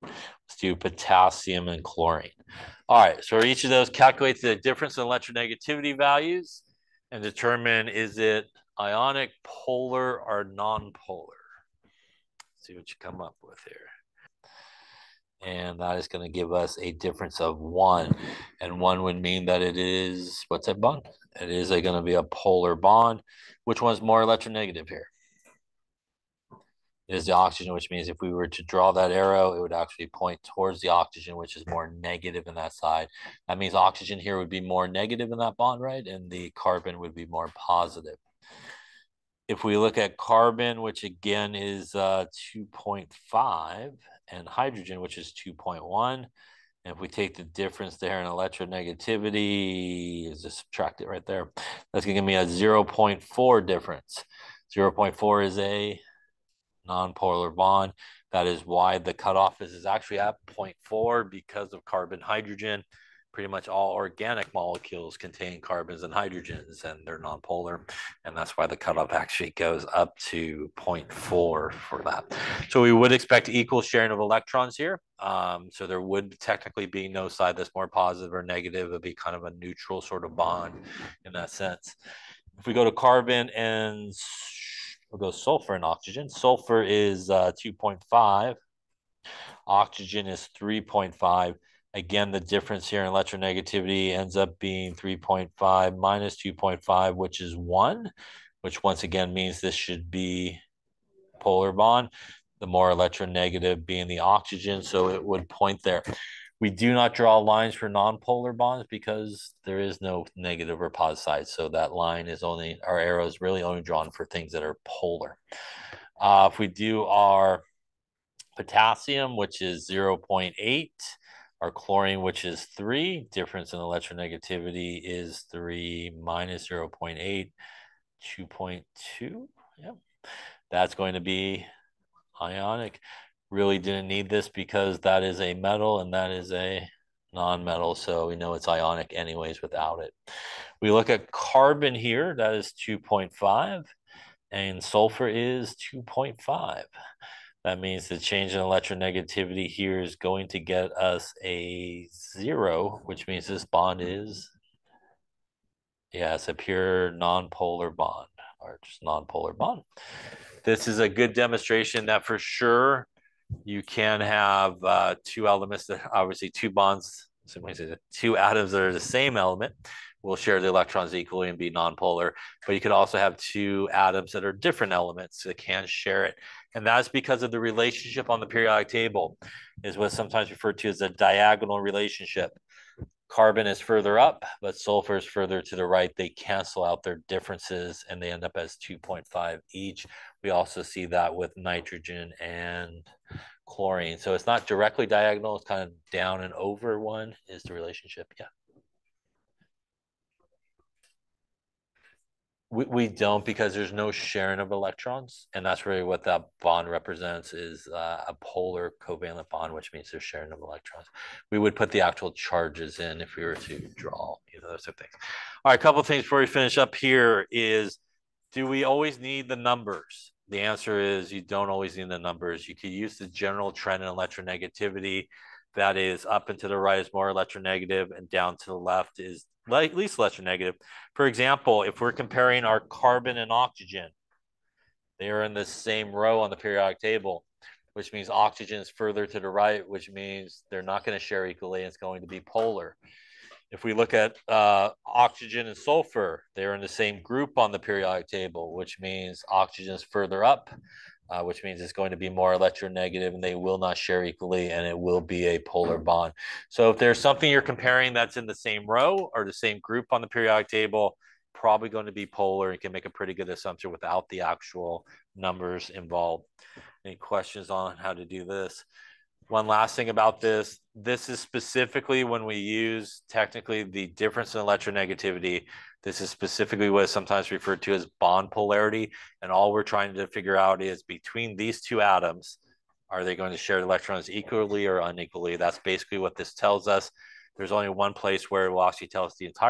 Let's do potassium and chlorine. All right, so each of those calculates the difference in electronegativity values and determine is it ionic, polar, or non-polar. See what you come up with here. And that is going to give us a difference of one. And one would mean that it is, what's that bond? It is going to be a polar bond. Which one's more electronegative here? Is the oxygen, which means if we were to draw that arrow, it would actually point towards the oxygen, which is more negative in that side. That means oxygen here would be more negative in that bond, right? And the carbon would be more positive. If we look at carbon, which again is uh, 2.5, and hydrogen, which is 2.1, and if we take the difference there in electronegativity, just subtract it right there, that's going to give me a 0.4 difference. 0.4 is a nonpolar bond. That is why the cutoff is, is actually at 0.4 because of carbon hydrogen. Pretty much all organic molecules contain carbons and hydrogens, and they're nonpolar. And that's why the cutoff actually goes up to 0.4 for that. So we would expect equal sharing of electrons here. Um, so there would technically be no side that's more positive or negative. It would be kind of a neutral sort of bond in that sense. If we go to carbon and We'll go sulfur and oxygen. Sulfur is uh, 2.5. Oxygen is 3.5. Again, the difference here in electronegativity ends up being 3.5 minus 2.5, which is 1, which once again means this should be polar bond. The more electronegative being the oxygen, so it would point there. We do not draw lines for nonpolar bonds because there is no negative or positive side. So that line is only, our arrow is really only drawn for things that are polar. Uh, if we do our potassium, which is 0.8, our chlorine, which is 3, difference in electronegativity is 3 minus 0.8, 2.2. Yeah, that's going to be ionic really didn't need this because that is a metal and that is a non-metal so we know it's ionic anyways without it. We look at carbon here that is 2.5 and sulfur is 2.5 that means the change in electronegativity here is going to get us a zero which means this bond is yeah it's a pure non-polar bond or just non-polar bond. This is a good demonstration that for sure you can have uh, two elements that obviously two bonds, two atoms that are the same element will share the electrons equally and be nonpolar. But you could also have two atoms that are different elements that can share it. And that's because of the relationship on the periodic table is what's sometimes referred to as a diagonal relationship. Carbon is further up, but sulfur is further to the right. They cancel out their differences and they end up as 2.5 each. We also see that with nitrogen and chlorine. So it's not directly diagonal, it's kind of down and over one is the relationship. Yeah. We, we don't because there's no sharing of electrons. And that's really what that bond represents is uh, a polar covalent bond, which means there's sharing of electrons. We would put the actual charges in if we were to draw you know, those type things. All right, a couple of things before we finish up here is do we always need the numbers? The answer is you don't always need the numbers. You could use the general trend in electronegativity that is up and to the right is more electronegative and down to the left is at least electronegative. For example, if we're comparing our carbon and oxygen, they are in the same row on the periodic table, which means oxygen is further to the right, which means they're not going to share equally. It's going to be polar. If we look at uh, oxygen and sulfur, they're in the same group on the periodic table, which means oxygen is further up, uh, which means it's going to be more electronegative and they will not share equally and it will be a polar bond. So if there's something you're comparing that's in the same row or the same group on the periodic table, probably going to be polar. You can make a pretty good assumption without the actual numbers involved. Any questions on how to do this? One last thing about this, this is specifically when we use technically the difference in electronegativity. This is specifically what is sometimes referred to as bond polarity. And all we're trying to figure out is between these two atoms, are they going to share electrons equally or unequally? That's basically what this tells us. There's only one place where it will actually tell us the entire